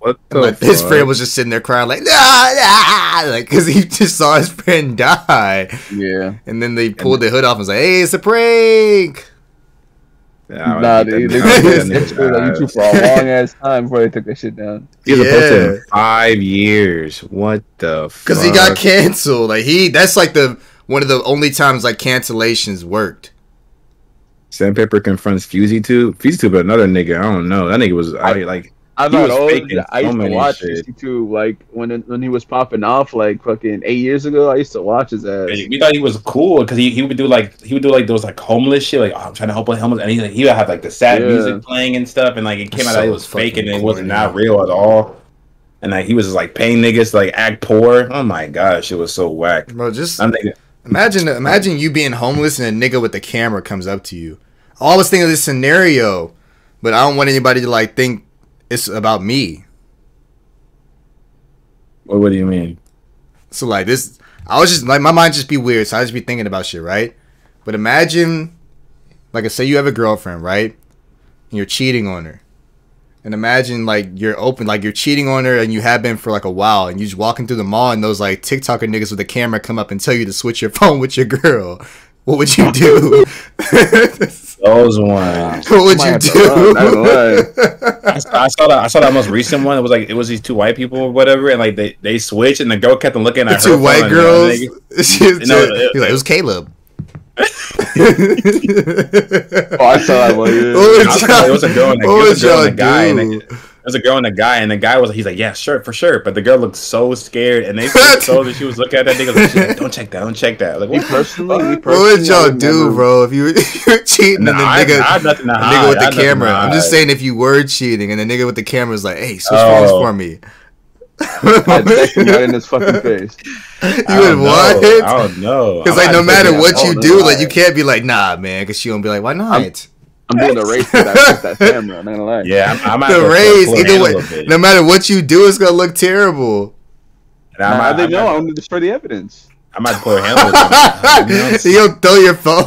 B: what the
A: And, like his friend was just sitting there crying like nah, nah like because he just saw his friend die.
C: Yeah,
A: And then they pulled the hood off and was like, "Hey, it's a prank."
B: Yeah, I
C: nah,
B: would
C: they,
B: beat
C: they,
B: that- I would beat
C: they they screwed on YouTube for a long ass time before they took that shit down.
B: He was supposed to in five years. What the?
A: Because he got canceled. Like he, that's like the one of the only times like cancellations worked.
B: Sandpaper confronts FouseyTube. Fusey Tube, but another nigga. I don't know. That nigga was I, like
C: I'm
B: He
C: not
B: was
C: old.
B: faking
C: I
B: so
C: to watch
B: shit.
C: this too. Like when when he was popping off, like fucking eight years ago. I used to watch his ass.
B: we thought he was cool because he, he would do like he would do like those like homeless shit like oh, I'm trying to help with homeless and he he would have like the sad
C: Yeah.
B: music playing and stuff and like it came out
A: So
B: that it was fake and it was
A: corny.
B: not real at all and like he was just like paying niggas to like act poor. Oh my gosh, it was so whack.
A: Bro, just
B: I'm thinking
A: imagine imagine you being homeless and a nigga with the camera comes up to you. I always think of this scenario, but I don't want anybody to like think it's about me.
B: what, what do you mean?
A: So like this, I was just like my mind just be weird. So I just be thinking about shit, right? But imagine, like, I say you have a girlfriend, right? And you're cheating on her, and imagine like you're open, like you're cheating on her, and you have been for like a while, and you just walking through the mall, and those like TikToker niggas with the camera come up and tell you to switch your phone with your girl. What would you do?
B: Those ones.
A: what would you
C: have run, not
A: do?
B: I, I saw that. I saw that most recent one. It was like it was these two white people or whatever, and like they they switched, and the girl kept on looking
A: The
B: at her
A: two
B: phone,
A: white
B: and
A: girls.
B: other nigga-
A: She was
B: No, it-
A: he's like, it was Caleb.
C: Oh, I saw that one. Yeah.
A: What
B: was
A: y'all-
B: like, it was a girl and a, it
A: what
B: was
A: would
B: a girl and a guy, and
A: do?
B: The, there was a girl and a guy, and the guy was he's like, yeah, sure, for sure, but the girl looked so scared, and they told that she was looking at that nigga like, like, don't check that, don't check that. Like,
C: Me
B: what?
C: personally,
A: What would
C: personally, I
A: y'all do,
C: never-
A: bro, if you were, if you were cheating
B: Nah,
A: and the nigga,
B: I have nothing to
A: the
B: hide.
A: nigga with the
B: have
A: camera? I'm just saying if you were cheating and the nigga with the camera is like, hey, switch
B: Oh.
A: for me.
C: I'd text him right in his fucking face.
A: you would
B: don't. I
A: what?
B: don't know.
A: Because like no matter what
B: oh,
A: you do, like you can't be like, nah, man, because she gonna be like, why not?
C: I'm doing the race with that, with that camera. I'm not gonna lie.
B: Yeah, I'm, I might
A: The race, either way, no matter what you do, it's gonna look terrible.
B: And I
C: Nah,
B: might,
C: they
B: I
C: know
B: might,
C: I'm gonna destroy the evidence.
B: I might pull a little bit.
A: you gonna throw your phone?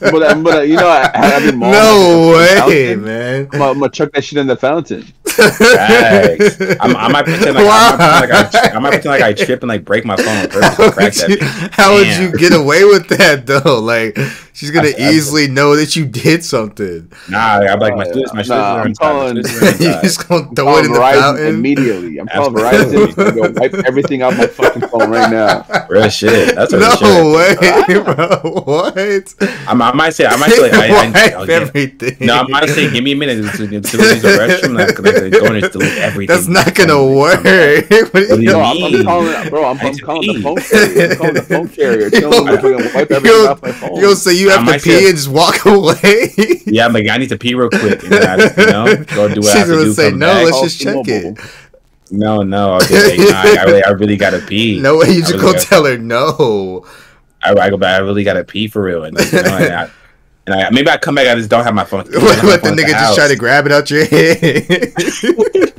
C: But, uh, but uh, you know, I, I, I've been mauling
A: no way, man.
C: I'm, I'm gonna chuck that shit in the fountain.
B: Facts. I'm, I might pretend like, I, might pretend like I, I might pretend like I trip and like break my phone on purpose
A: How
B: crack
A: would,
B: that.
A: you,
B: bitch.
A: how would you get away with that though? Like she's gonna
B: I- I-
A: easily know that you did something.
B: Nah, I'm like my students, my
C: yeah.
B: students
C: Nah,
B: are
C: I'm
B: inside. My
C: calling-
B: students are
A: you just gonna throw it in the
C: Verizon
A: fountain.
C: immediately. I'm calling
B: Absolutely.
C: Verizon. I'm gonna wipe everything out my fucking phone right now.
B: Real shit. That's a real
A: No
B: shit.
A: way, bro. What?
B: I'm, I might say, I might say, like, I, I, I'll get-
A: everything.
B: no, I might say, give me a minute to, to, to use the restroom. Like, like, go in and delete everything.
A: That's not gonna work. What do you
B: you
C: No,
A: mean?
C: I'm, I'm
B: mean?
C: calling, bro. I'm,
B: I
C: I'm calling
B: pee.
C: the phone carrier. I'm calling the phone carrier. Tell them to wipe everything
A: Yo,
C: off my phone.
A: You gonna say you
B: I
A: have to pee
B: say-
A: and just walk away?
B: Yeah, I'm like, I need to pee real quick. And I you know, go do what I have
A: gonna
B: do.
A: say no.
B: back.
A: Let's just check it.
B: No, no. Okay, like, nah, I, really, I really gotta pee.
A: No way. You just
B: really
A: go tell her no.
B: I, I go back. I really gotta pee for real, and, like, you know, and, I, and I, maybe I come back. I just don't have my phone. I don't
A: Let,
B: have my
A: let the
B: phone
A: nigga just try to grab it out your head.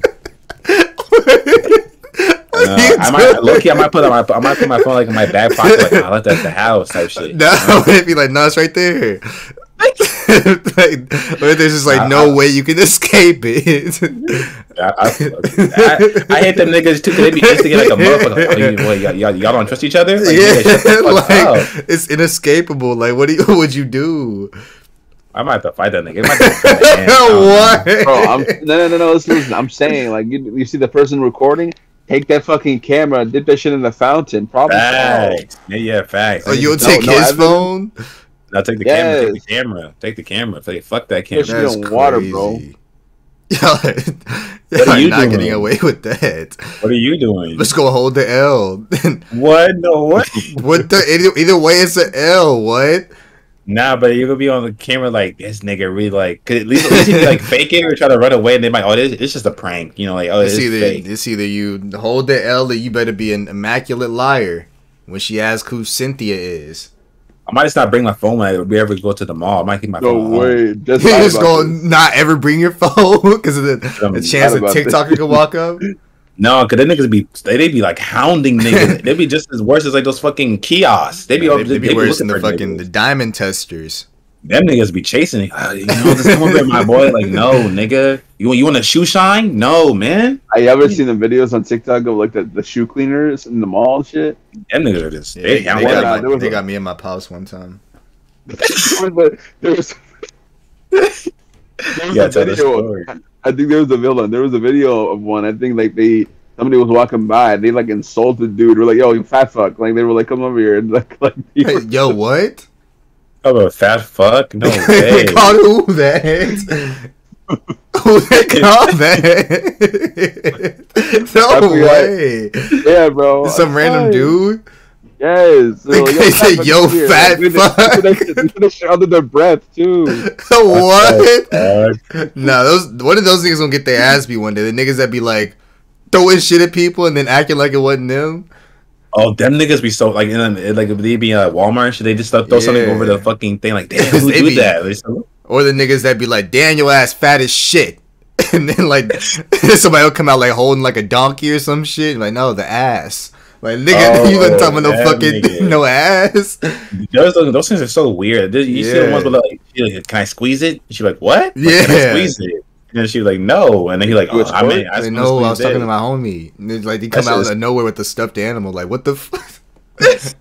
A: What
B: Uh, I might low key. I might put on my. I might put my phone like in my back pocket. Like I left that at the house type shit.
A: No, it'd be like, no, it's right there. Like, or there's just like
B: I-
A: no
B: I-
A: way you can escape it.
B: I, I, I, I hate them niggas too. Cause they be instigating like a motherfucker. Oh, you, what, y'all, y'all, y'all don't trust each other? Like,
A: yeah,
B: nigga, shut the fuck
A: like it's inescapable. Like, what do you? What would you do?
B: I might have to fight that nigga. It might be from the end. I don't know.
A: what?
C: Bro, I'm no, no, no, no. Listen, listen. I'm saying, like, you, you see the person recording, take that fucking camera, dip that shit in the fountain. Problem solved.
B: Facts. Yeah, yeah, facts.
A: Oh, you'll
C: No,
A: take
C: no
A: his
C: evidence.
A: phone?
B: Now take the
C: Yes.
B: camera. Take the camera. Take the camera. Fuck- Fuck that camera.
C: Yes, you
A: That's
C: don't water, bro.
A: crazy. Y'all,
B: What are
A: y'all
B: you
A: not getting away with that.
B: What are you doing?
A: Let's go hold the L.
B: What? No, what?
A: what the? Either, either way, it's an L. What?
B: Nah, but you're gonna be on the camera like this nigga really like. could at least, at least if you like fake it or try to run away, and they might. Oh, this it's just a prank. You know, like oh, it's,
A: It's either
B: fake.
A: it's either you hold the L or you better be an immaculate liar when she asks who Cynthia is.
B: I might just not bring my phone when we ever go to the mall. I might keep my
C: No
B: phone. home.
C: way. Just
A: You
C: thought
A: just gonna not ever bring your phone because of the,
B: Um,
A: the chance
C: thought
A: that
C: about this.
A: TikToker could walk up.
B: No, cause they niggas be they, they be like hounding niggas. they be just as worse as like those fucking kiosks. They be
A: Yeah,
B: all
A: they, they be
B: they
A: worse than the fucking
B: niggas.
A: the diamond testers.
B: Them niggas be chasing. Uh, you know, just come over here, my boy. Like, no, nigga. You want you want a shoe shine? No, man.
C: I ever seen the videos on TikTok of like the, the shoe cleaners in the mall and shit.
B: Them niggas are just
A: Yeah,
B: they,
A: they,
B: hound-
A: got,
C: there
A: my, they
C: a-
A: got me in my house one time.
C: but there was, there was
B: Yeah,
C: a
B: tell the
C: video.
B: story.
C: I think there was a villain. There was a video of one. I think like they somebody was walking by. They like insulted dude. We're like, yo, you fat fuck. Like they were like, come over here. And like, like they
A: Hey, yo, what?
B: Oh, a fat fuck? No
A: they
B: way.
A: called who that? who they called that?
C: I
A: no
C: forgot.
A: way.
C: yeah, bro.
A: Some random
C: Yes.
A: dude.
C: Yes.
A: They- they said, "Yo,
C: come here."
A: fat
C: Like,
A: fuck.
C: They put that shit- they put that shit under their breath too.
A: what?
B: Fuck.
A: Nah, those one of those niggas gonna get their ass beat one day. The niggas that be like throwing shit at people and then acting like it wasn't them.
B: Oh, them niggas be so like, in a, like they be at Walmart shit, they just throw throw something over the fucking thing. Like, damn, who do
A: be-
B: that?
A: Or the niggas that be like, "Damn, your ass fat as shit," and then like somebody will come out like holding like a donkey or some shit. Like, no, the ass. Like, nigga,
B: Oh,
A: you been talking about no fucking
B: nigga.
A: no ass.
B: Those, those things are so weird. You see the ones
A: Yeah.
B: with like, like, can I squeeze it? And she's like, what? Like, Can I
A: Yeah.
B: squeeze it? And then she's like, no. And then he's like,
C: You
B: oh,
C: a
B: I mean,
C: sport?
B: I
A: They
B: just
A: know I was
B: squeeze
A: talking to my homie. And it's Like they come
B: That
A: out
B: shit is-
A: of nowhere with the stuffed animal. Like, what the? F-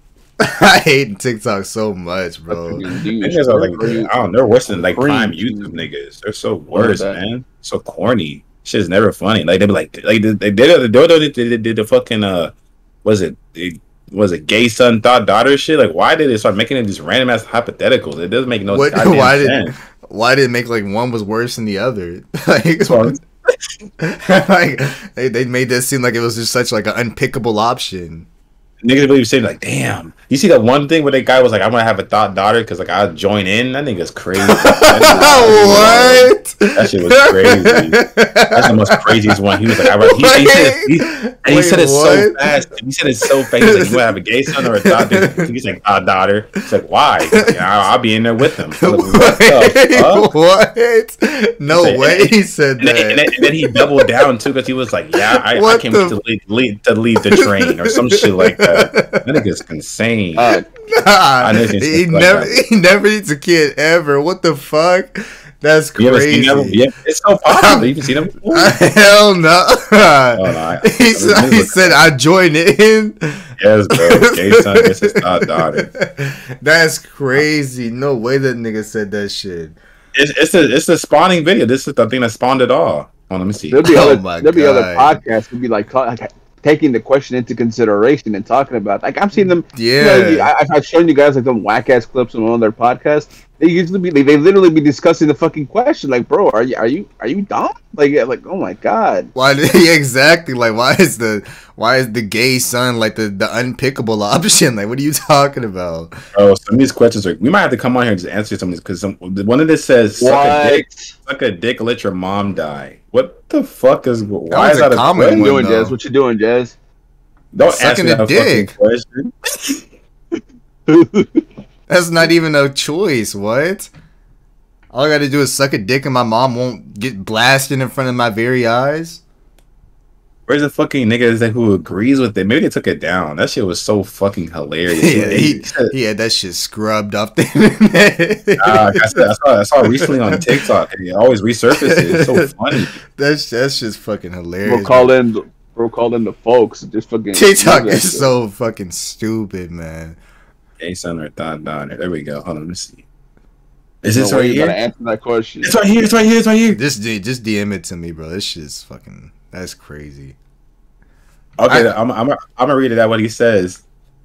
A: I hate TikTok so much, bro.
B: Niggas are like, I don't know, they're worse than like
C: Cringe.
B: prime YouTube niggas. They're so worse, man. So corny. Shit's never funny. Like they be like, like they did, they did, they did, they did the fucking uh, was it, it was it gay son thought daughter shit? Like why did they start making it these random ass hypotheticals? It doesn't make no
A: What-
B: goddamn
A: why did-
B: sense.
A: Why did it make like one was worse than the other? like, like they, they made this seem like it was just such like an unpickable option.
B: Niggas really saying like, damn. You see that one thing where that guy was like, I'm gonna have a thought daughter because like I'll join in. That nigga's crazy. That
A: what?
B: That shit was crazy. That's the most craziest one. He was like, I, he, he said, he, and he said it so fast. He said it so fast. He's like, you want to have a gay son or a daughter? He's like, a daughter. He's like, why? Like, I'll, I'll be in there with him. Like, what
A: what? No
B: said-
A: way he said
B: And then, and, then,
A: that.
B: and then he doubled down too because he was like, "Yeah, I, I came
A: the-
B: to leave, lead to lead the train or some shit like that." That nigga's insane.
C: Uh,
A: Nah,
B: I know it's
A: he never
B: that.
A: he never eats a kid ever. What the fuck? That's
B: you ever seen
A: crazy.
B: them? Yeah, it's so popular. You can see them. before?
A: Hell no.
B: Oh, no,
A: he said, he said I joined in.
B: Yes, bro. Gay son gets his thought daughter.
A: That's crazy. No way that nigga said that shit.
B: It's it's the it's the spawning video. This is the thing that spawned it all. Hold on, let me see.
C: there'll be
A: Oh
C: other
A: my
C: there'll be other
A: God.
C: podcasts would be like, like taking the question into consideration and talking about. Like I've seen them.
A: Yeah.
C: You know, I, I've shown you guys like them whack ass clips on one of their podcasts. They usually be they, they literally be discussing the fucking question. Like, bro, are you are you are you dumb? Like, yeah, like oh my god.
A: Why exactly like why is the why is the gay son like the the unpickable option? Like what are you talking about?
B: Oh, some of these questions are. We might have to come on here and just answer some of these because one of this says suck a dick, suck a dick, let your mom die. What the fuck is? Why
A: one's
B: is
A: a
B: that a
A: common
C: What you
A: one,
C: doing,
A: though.
C: Jazz? What you doing, Jazz?
B: Don't
A: Sucking
B: answer
A: a
B: that fucking
A: dick.
B: question.
A: That's not even a choice. What? All I got to do is suck a dick and my mom won't get blasted in front of my very eyes.
B: Where's the fucking nigga that who agrees with it? Maybe they took it down. That shit was so fucking hilarious.
A: Yeah, he,
B: He
A: had that shit scrubbed off the internet.
B: Ah, I, said, I saw I saw it recently on TikTok. and It always resurfaces. It's so funny.
A: that's that's just fucking hilarious.
C: Bro, call in. Bro, call in the folks. Just fucking
A: TikTok
C: that
A: is
C: shit.
A: so fucking stupid, man.
B: Gay son or thought daughter. There we go. Hold on, let me see. Is this
C: way
B: right
C: you gotta
B: here?
C: answer that question.
B: It's right here. It's right here. It's right here.
A: Just just DM it to me, bro. This shit's fucking. That's crazy.
B: Okay, I, am I'm, I'm gonna read it out what he says.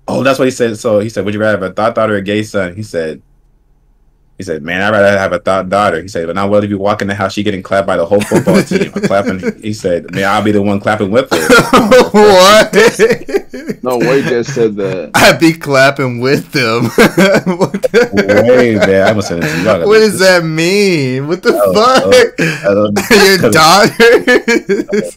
B: Oh, that's what he said. So he said, "Would you rather have a thought daughter or a gay son?" He said, "He said, man, I'd rather have a thought daughter." He said, "But not will if you walk in the house, she getting clapped by the whole football team. I'm clapping." He said, "Man, I'll be the one clapping with her."
A: what?
C: No way, just said that.
A: I'd be clapping with them. what the-
B: Wait, man, I'm gonna send it to you.
A: What does
B: this.
A: that mean? What the
B: Oh,
A: fuck?
B: I don't
A: Your daughter?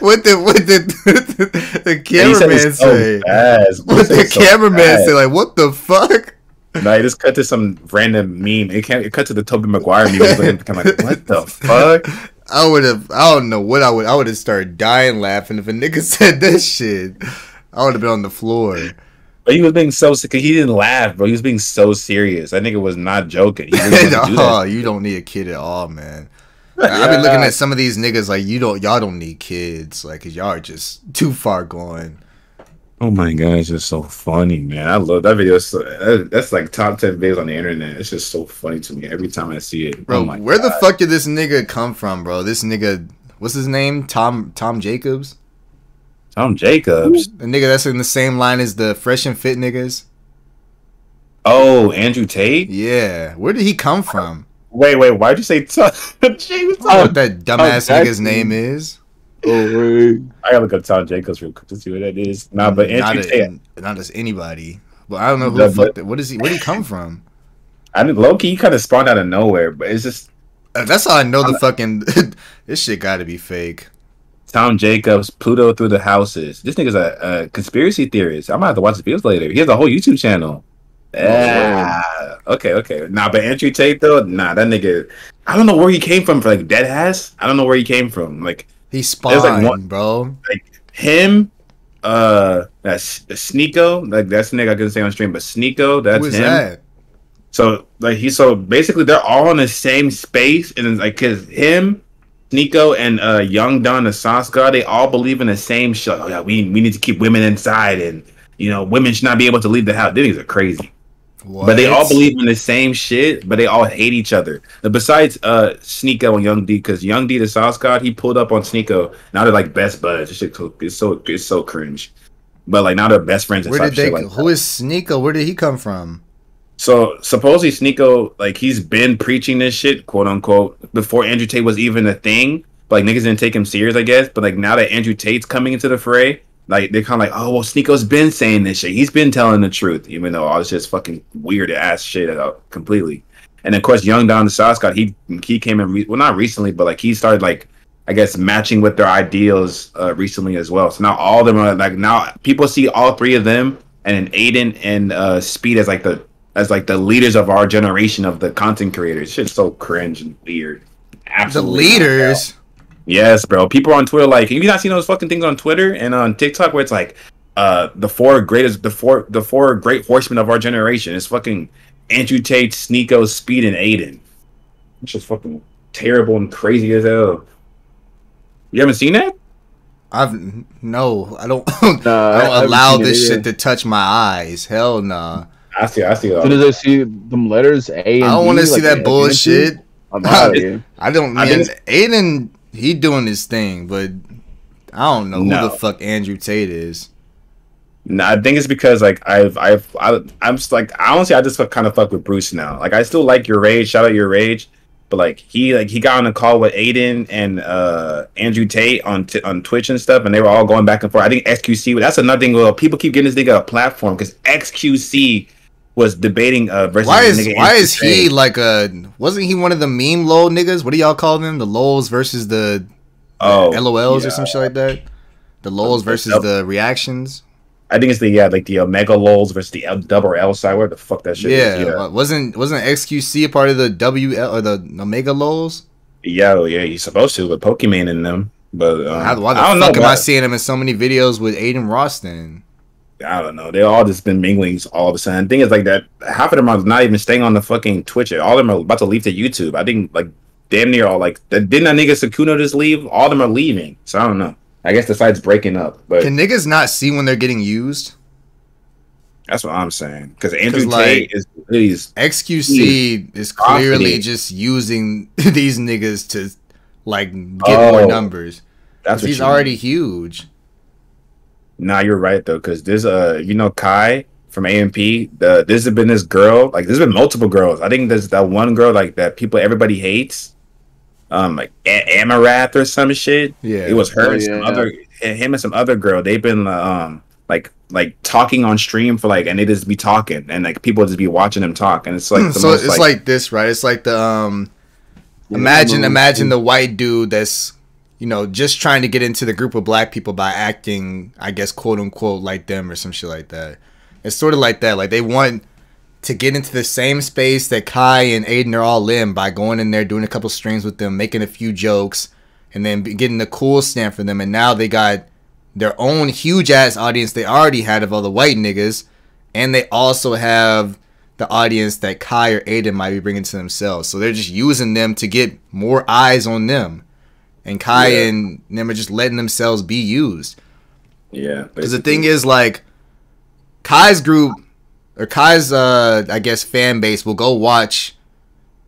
A: What did what did the, cameraman
B: so
A: say?
B: fast.
A: What the
B: so
A: cameraman
B: fast.
A: say? Like what the fuck?
B: No, it just cut to some random meme. It can't. It cut to the Tobey Maguire meme. It was kind of like, what the fuck?
A: I would have. I don't know what I would. I would have started dying laughing if a nigga said that shit. I would have been on the floor.
B: But he was being so sick. He didn't laugh, bro. He was being so serious. I think it was not joking. He wanted do
A: you don't need a kid at all, man. I be looking at some of these niggas like you don't. Y'all don't need kids, like, cause y'all are just too far gone.
B: Oh my god, it's just so funny, man. I love that video. So, uh, that, that's like top ten videos on the internet. It's just so funny to me every time I see it.
A: Bro,
B: oh my
A: where
B: God.
A: the fuck did this nigga come from, bro? This nigga, what's his name? Tom Tom Jacobs,
B: Tom Jacobs.
A: the nigga that's in the same line as the Fresh and Fit niggas.
B: Oh, Andrew Tate.
A: Yeah, where did he come from?
B: Wait, wait. Why'd you say Tom? James
A: I don't know what that dumbass
C: Tom
A: nigga's name is.
C: Oh, wait.
B: I gotta look up Tom Jacobs real quick to see what that is. Nah, but
A: not,
B: Andrew
A: a,
B: Tate.
A: not as anybody. But I don't know who the fuck. That, what is he? Where did he come from?
B: I mean, low key, he kind of spawned out of nowhere, but it's just
A: Uh, That's how I know the fucking. this shit got to be fake.
B: Tom Jacobs, Pluto through the houses. This nigga's a, a conspiracy theorist. I'm gonna have to watch his videos later. He has a whole YouTube channel. Yeah. Okay, okay. Nah, but Andrew Tate though, nah, that nigga. I don't know where he came from. For like dead ass. I don't know where he came from. Like
A: He spawned,
B: like one-
A: bro.
B: Like him, uh, that's Sneako. Like that's the nigga I couldn't say on stream, but Sneako, that's him.
A: that?
B: So like he so basically they're all in the same space and it's like cause him, Nico and uh Young Don Sauce they all believe in the same shit. Oh yeah, we we need to keep women inside and you know, women should not be able to leave the house. These are crazy. But they all believe in the same shit, but they all hate each other. But besides uh Sneako and Young D, because Young D the Sauce God, he pulled up on Sneako. Now they're like best buds. This shit it's so it's so cringe. But like now they're best friends and
A: Where did they?
B: like that.
A: who is Sneako? Where did he come from?
B: So supposedly Sneako, like he's been preaching this shit, quote unquote, before Andrew Tate was even a thing. But like niggas didn't take him serious, I guess. But like now that Andrew Tate's coming into the fray, like they're kind of like, oh well, Sneako's been saying this shit. He's been telling the truth, even though all this just fucking weird ass shit out completely. And of course, Young Don the Sauce God, he he came in, re- well not recently, but like he started like I guess matching with their ideals uh, recently as well. So now all of them are like now people see all three of them and then Adin and uh, Speed as like the as like the leaders of our generation of the content creators. Shit's so cringe and weird.
A: The
B: Absolutely.
A: leaders.
B: Yes, bro. People on Twitter like, have you not seen those fucking things on Twitter and on TikTok where it's like, uh, the four greatest, the four, the four great horsemen of our generation. It's fucking Andrew Tate, Sneako, Speed, and Adin. It's just fucking terrible and crazy as hell. You haven't seen that?
A: I've no. I don't.
C: Nah,
A: I
C: I
A: don't
C: haven't
A: allow this shit to touch my eyes. Hell nah.
B: I see. I see.
C: As soon as I see them letters A and
A: I don't
C: want to
A: see that bullshit.
C: I'm out of here.
A: I don't.
B: I
A: Man, Adin, he doing his thing, but I don't know who the fuck Andrew Tate is.
B: No, I think it's because like I've I've I, I'm just like honestly I just kind of fuck with Bruce now. Like I still like your rage, shout out your rage, but like he like he got on a call with Adin and uh Andrew Tate on t- on Twitch and stuff, and they were all going back and forth. I think XQC that's another thing. Well, people keep getting this nigga a platform because XQC was debating uh versus
A: Why is why is he like a? Wasn't he one of the meme lol niggas? What do y'all call them? The lols versus the
B: oh
A: LOLs
B: yeah.
A: or some shit like that. The lols versus the reactions.
B: I think it's the yeah like the Omega lols versus the L, double L side. Where the fuck that shit
A: Yeah,
B: is? Yeah,
A: wasn't wasn't XQC a part of the WL or the Omega lols?
B: yeah, yeah. He's supposed to with Pokemon in them, but um,
A: How, why the
B: I don't
A: fuck
B: know.
A: am I seeing him in so many videos with Adin Roston?
B: I don't know. They all just been mingling all of a sudden. thing is like that. Half of them are not even staying on the fucking Twitch. All of them are about to leave to YouTube. I think like damn near all like didn't that nigga Sykkuno just leave? All of them are leaving. So I don't know. I guess the site's breaking up, but
A: Can niggas not see when they're getting used?
B: that's what I'm saying. Because Andrew
A: 'Cause,
B: Tate is he's
A: XQC is clearly just using these niggas to like get
B: Oh,
A: more numbers.
B: that's what
A: he's already
B: mean.
A: huge.
B: Nah, you're right though. Because there's uh you know Kai from AMP. The this has been this girl like there's been multiple girls. I think there's that one girl like that people everybody hates. Um, like A- Amouranth or some shit.
A: Yeah,
B: it was her
C: Oh,
B: and some
C: yeah.
B: other him and some other girl they've been um like like talking on stream for like and they just be talking and like people just be watching them talk and it's like the
A: so
B: most,
A: it's like, this, right? It's like the um. Imagine, imagine the white dude that's, you know, just trying to get into the group of black people by acting, I guess, quote unquote, like them or some shit like that. It's sort of like that. Like they want to get into the same space that Kai and Adin are all in by going in there, doing a couple streams with them, making a few jokes, and then getting the cool stamp for them. And now they got their own huge ass audience they already had of all the white niggas, and they also have the audience that Kai or Adin might be bringing to themselves. So they're just using them to get more eyes on them. And Kai
B: Yeah.
A: and them are just letting themselves be used.
B: Yeah.
A: Because the thing is, like, Kai's group or Kai's, uh, I guess, fan base will go watch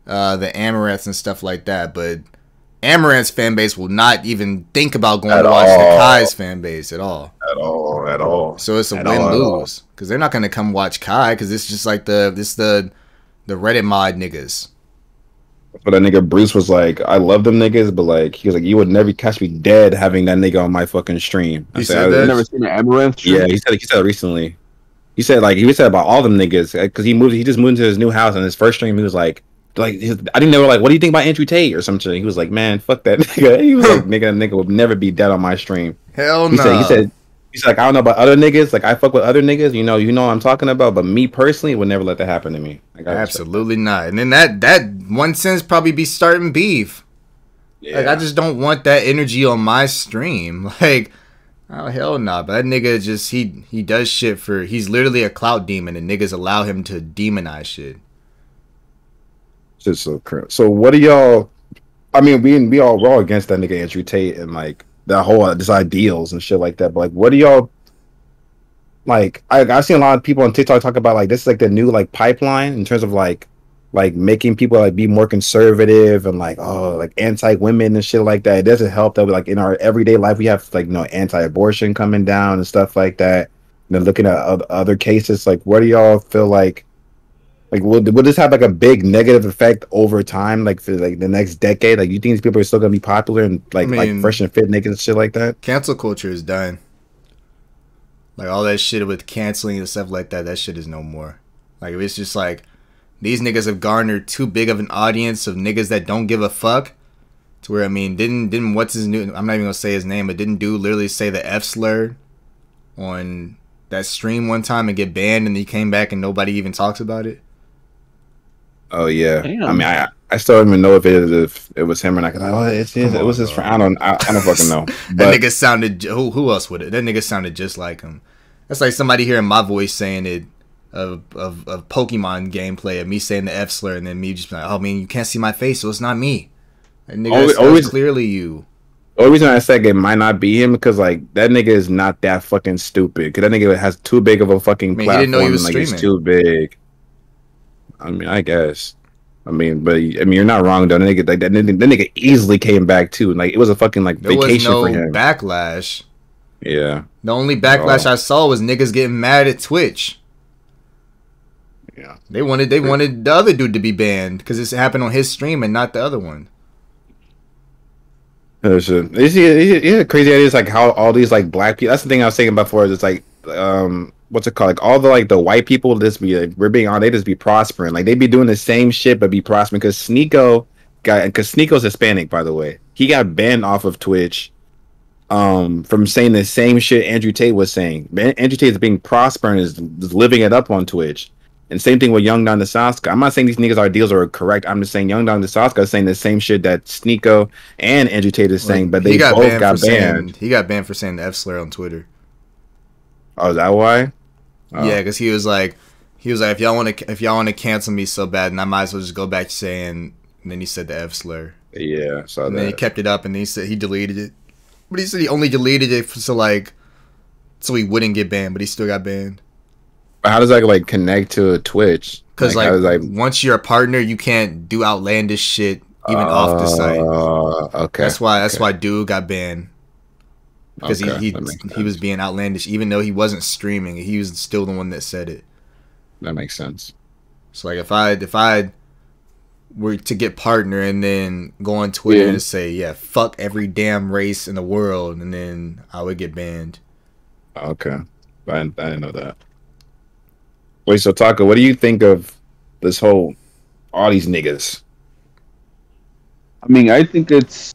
A: uh, the Amouranths and stuff like that, but Amouranth's fan base will not even think about going
B: At
A: to watch the. Kai's fan base at all.
B: at all, at all.
A: So it's a
B: At all, at all.
A: win lose because they're not gonna come watch Kai because it's just like the this the the Reddit mod niggas.
B: But that nigga Bruce was like, I love them niggas, but like he was like, you would never catch me dead having that nigga on my fucking stream. I
A: He
B: said,
A: said
B: I-
A: that?
C: I've never seen an Amouranth.
B: Yeah, he said he said it recently. He said like he said about all them niggas because he moved. He just moved into his new house and his first stream he was like. Like his, I didn't know like what do you think about Andrew Tate or something? He was like, man, fuck that nigga. He was like, nigga, that nigga would never be dead on my stream.
A: Hell
B: He
A: no.
B: said, he said, he's like, I don't know about other niggas. Like I fuck with other niggas. You know, you know what I'm talking about. But me personally would never let that happen to me. Like, I-
A: Absolutely not. And then that that one sense probably be starting beef.
B: Yeah.
A: Like I just don't want that energy on my stream. Like oh hell nah. But that nigga just he he does shit for he's literally a clout demon and niggas allow him to demonize shit.
B: Just so crap. So what do y'all? I mean, we we all we're all against that nigga Andrew Tate and like that whole uh, just ideals and shit like that. But like, what do y'all like? I I've seen a lot of people on TikTok talk about like this is like the new like pipeline in terms of like like making people like be more conservative and like oh like anti women and shit like that. It doesn't help that we like in our everyday life we have like you know anti abortion coming down and stuff like that. And then looking at other cases, like what do y'all feel like? Like, will, will this have like a big negative effect over time, like for like the next decade? Like, you think these people are still gonna be popular and like
A: I
B: like fresh and fit niggas and shit like that?
A: Cancel culture is done. Like all that shit with canceling and stuff like that, that shit is no more. Like it's just like these niggas have garnered too big of an audience of niggas that don't give a fuck. To where I mean, didn't didn't what's his new? I'm not even gonna say his name, but didn't do literally say the F slur on that stream one time and get banned, and he came back and nobody even talks about it.
B: Oh yeah.
C: Damn.
B: I mean, I I still don't even know if it if it was him or not. 'cause, oh, it's his,
A: Come
B: it was his friend. I don't I, I don't fucking know.
A: That nigga sounded who who else would it? That nigga sounded just like him. That's like somebody hearing my voice saying it of of, of Pokemon gameplay of me saying the F slur and then me just be like, oh, I mean, you can't see my face, so it's not me. That nigga,
B: Always-
A: that's, that's
B: always-
A: clearly you.
B: the only reason I said it might not be him because like that nigga is not that fucking stupid. Because that nigga has too big of a fucking
A: I mean, he
B: platform.
A: didn't know he was
B: and, like,
A: streaming.
B: He's too big. I mean, I guess. I mean, but I mean, you're not wrong though. That nigga, like, that, nigga, that nigga easily came back too. Like it was a fucking like
A: There was
B: vacation
A: no
B: for him.
A: backlash.
B: yeah.
A: The only backlash
B: Oh.
A: I saw was niggas getting mad at Twitch.
B: Yeah.
A: They wanted they wanted the other dude to be banned because this happened on his stream and not the other one.
B: There's a, it's, it's, yeah, crazy ideas like how all these like black people. That's the thing I was thinking about before. Is it's like, um, what's it called? Like all the like the white people just be like, we're being on. They just be prospering. Like they be doing the same shit but be prospering. Because Sneako got because Sneako's Hispanic by the way. He got banned off of Twitch, um, from saying the same shit Andrew Tate was saying. Andrew Tate is being prospering is, is living it up on Twitch. And same thing with Young Don the Saska. I'm not saying these niggas ideals are correct. I'm just saying Young Don Saska is saying the same shit that Sneako and Andrew Tate is saying, but
A: He
B: they both
A: banned
B: got
A: for saying-
B: banned.
A: he got banned for saying the F slur on Twitter.
B: Oh, is that why? Oh.
A: Yeah, because he was like, he was like, if y'all want to, if y'all want to cancel me so bad, then I might as well just go back to saying. And then he said the F slur,
B: Yeah, saw
A: and then he kept it up, and then he said he deleted it, but he said he only deleted it so like, so he wouldn't get banned, but he still got banned.
B: But how does that like connect to Twitch?
A: Because
B: how
A: like,
B: does,
A: once you're a partner, you can't do outlandish shit even off the site.
B: Uh, okay.
A: That's why. That's
B: okay.
A: why dude got banned because
B: Okay,
A: he he, he was being outlandish, even though he wasn't streaming. He was still the one that said it.
B: That makes sense.
A: So like if I if I were to get partner and then go on Twitter
C: Yeah.
A: and say yeah fuck every damn race in the world and then I would get banned.
B: Okay, I didn't, I didn't know that. Wait, so Taco, what do you think of this whole all these niggas?
C: I mean, I think it's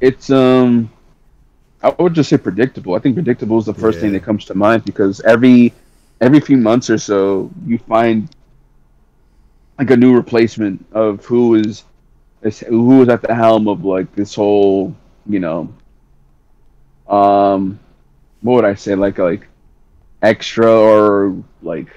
C: it's um I would just say predictable. I think predictable is the first thing that comes to mind because every every few months or so, you find like a new replacement of who is who is at the helm of like this whole, you know, um, what would I say, like like extra or like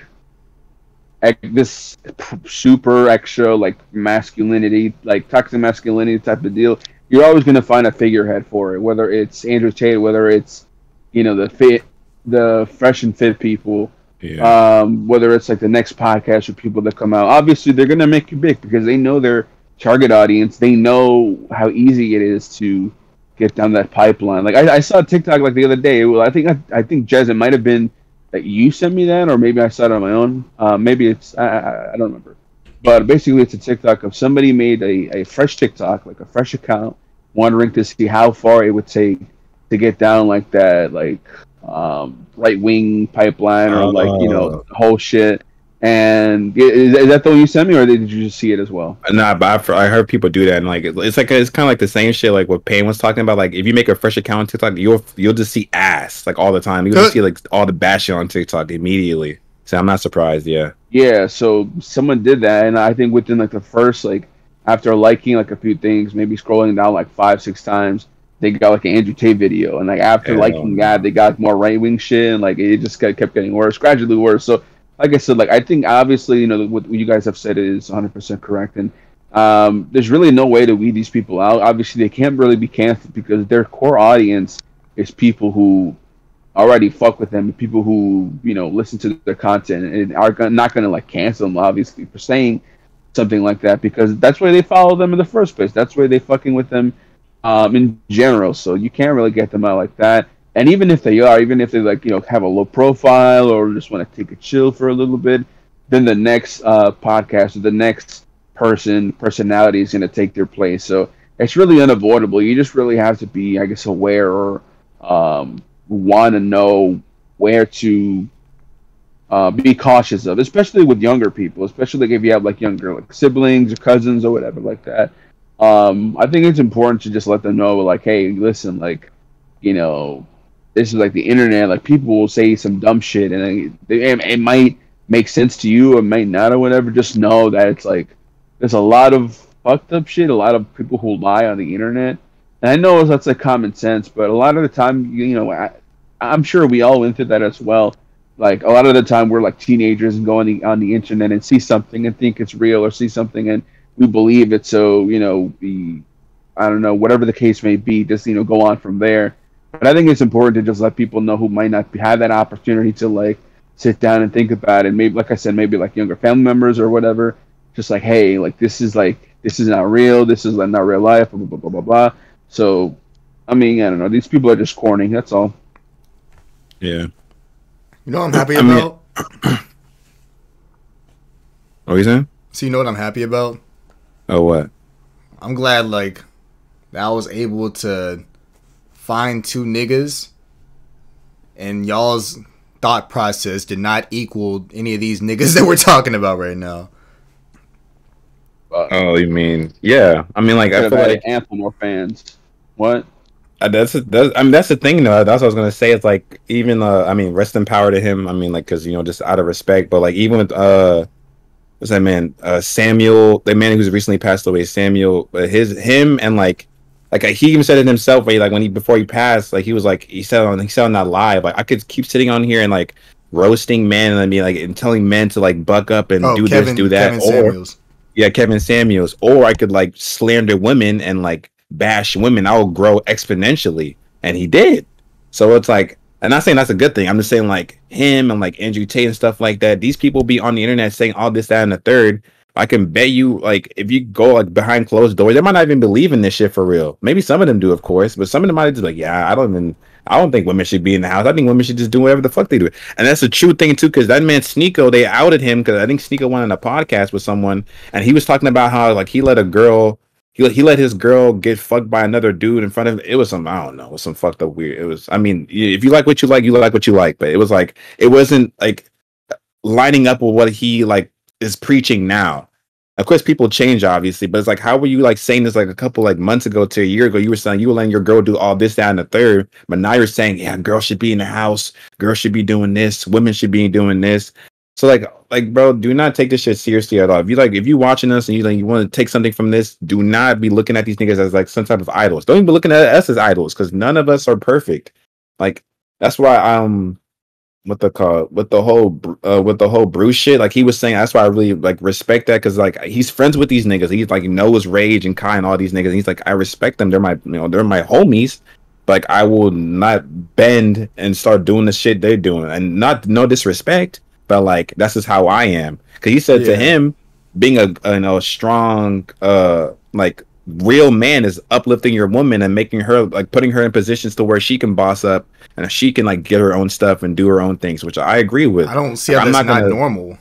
C: this super extra like masculinity, like toxic masculinity type of deal. You're always going to find a figurehead for it, whether it's Andrew Tate, whether it's you know the fit, the fresh and fit people, yeah. um, whether it's like the next podcast or people that come out. Obviously, they're going to make you big because they know their target audience. They know how easy it is to get down that pipeline. Like I, I saw TikTok like the other day. Well, I think I, I think Jez, it might have been that you sent me that, or maybe I saw it on my own. Uh, maybe it's I, I, I, don't remember, but basically it's a TikTok of somebody made a, a fresh TikTok, like a fresh account, wondering to see how far it would take to get down like that, like um, right wing pipeline or like you know oh. the whole shit. And is, is, that the one you sent me, or did you just see it as well?
B: Nah, but I, I heard people do that, and like it's like it's kind of like the same shit, like what Payne was talking about. Like if you make a fresh account on TikTok, you'll you'll just see ass like all the time. You'll just see like all the bashing on TikTok immediately. So I'm not surprised. Yeah.
C: Yeah. So someone did that, and I think within like the first like after liking like a few things, maybe scrolling down like five six times, they got like an Andrew Tate video, and like after liking that, they got more right wing shit, and like it just kept getting worse, gradually worse. So like I said, like I think obviously you know what you guys have said is 100 percent correct, and um, there's really no way to weed these people out. Obviously, they can't really be canceled because their core audience is people who already fuck with them, people who you know listen to their content and are not going to like cancel them obviously for saying something like that because that's why they follow them in the first place. That's why they fucking with them um, in general. So you can't really get them out like that. And even if they are, even if they like you know have a low profile or just want to take a chill for a little bit, then the next uh, podcast or the next person personality is going to take their place. So it's really unavoidable. You just really have to be, I guess, aware or um, want to know where to uh, be cautious of, especially with younger people, especially like if you have like younger like siblings or cousins or whatever like that. Um, I think it's important to just let them know, like, hey, listen, like, you know, this is like the internet. Like people will say some dumb shit, and it, it might make sense to you, or might not, or whatever. Just know that it's like there's a lot of fucked up shit. A lot of people who lie on the internet, and I know that's like common sense, but a lot of the time, you know, I, I'm sure we all went through that as well. Like a lot of the time, we're like teenagers and go on the on the internet and see something and think it's real, or see something and we believe it. So you know, we I don't know, whatever the case may be, just you know, go on from there but I think it's important to just let people know who might not have that opportunity to like sit down and think about it. And maybe, like I said, maybe like younger family members or whatever. Just like, hey, like this is like this is not real. This is like not real life. Blah blah blah blah blah. So, I mean, I don't know. These people are just corny. That's all.
B: Yeah.
A: You know what I'm happy I about?
B: Mean, what are you saying?
A: So you know what I'm happy about?
B: Oh what?
A: I'm glad like that I was able to find two niggas and y'all's thought process did not equal any of these niggas that we're talking about right now.
B: oh, you mean yeah? I mean, like I feel like
C: Anthem more fans. What?
B: Uh, that's, that's I mean that's the thing though. That's what I was gonna say. It's like even uh, I mean rest in power to him. I mean like because you know just out of respect, but like even with uh what's that man uh Samuel the man who's recently passed away Samuel uh, his him and like like he even said it himself. Right? Like when he before he passed, like he was like he said on he said on that live. Like I could keep sitting on here and like roasting men and I mean like and telling men to like buck up and oh, do Kevin, this, do that. Kevin or Samuels. yeah, Kevin Samuels. Or I could like slander women and like bash women. I will grow exponentially, and he did. So it's like. I'm not saying that's a good thing. I'm just saying like him and like Andrew Tate and stuff like that. These people be on the internet saying all this, that, and the third, I can bet you, like, if you go like behind closed doors, they might not even believe in this shit for real. Maybe some of them do, of course, but some of them might just be like, yeah, I don't even, I don't think women should be in the house. I think women should just do whatever the fuck they do. And that's a true thing too, because that man Sneako, they outed him because I think Sneako went on a podcast with someone, and he was talking about how like he let a girl. He, he let his girl get fucked by another dude in front of it was some I don't know it was some fucked up weird it was I mean if you like what you like you like what you like but it was like it wasn't like uh, lining up with what he like is preaching now of course people change obviously, but it's like how were you like saying this like a couple like months ago to a year ago? You were saying you were letting your girl do all this, that, and the third, but now you're saying, yeah, girls should be in the house, girls should be doing this, women should be doing this. So like like bro, do not take this shit seriously at all. If you like if you watching us and you like you want to take something from this, do not be looking at these niggas as like some type of idols. Don't even be looking at us as idols because none of us are perfect. Like that's why um what the call with the whole uh, with the whole Bruce shit. Like he was saying, that's why I really like respect that because like he's friends with these niggas. He's like knows Rage and Kai and all these niggas. And he's like I respect them. They're my you know they're my homies. Like I will not bend and start doing the shit they're doing, and not no disrespect but like that's just how I am. Because he said yeah. to him, being a, a you know strong uh like real man is uplifting your woman and making her like putting her in positions to where she can boss up and she can like get her own stuff and do her own things, which I agree with.
A: I don't see how I'm that's not, not normal.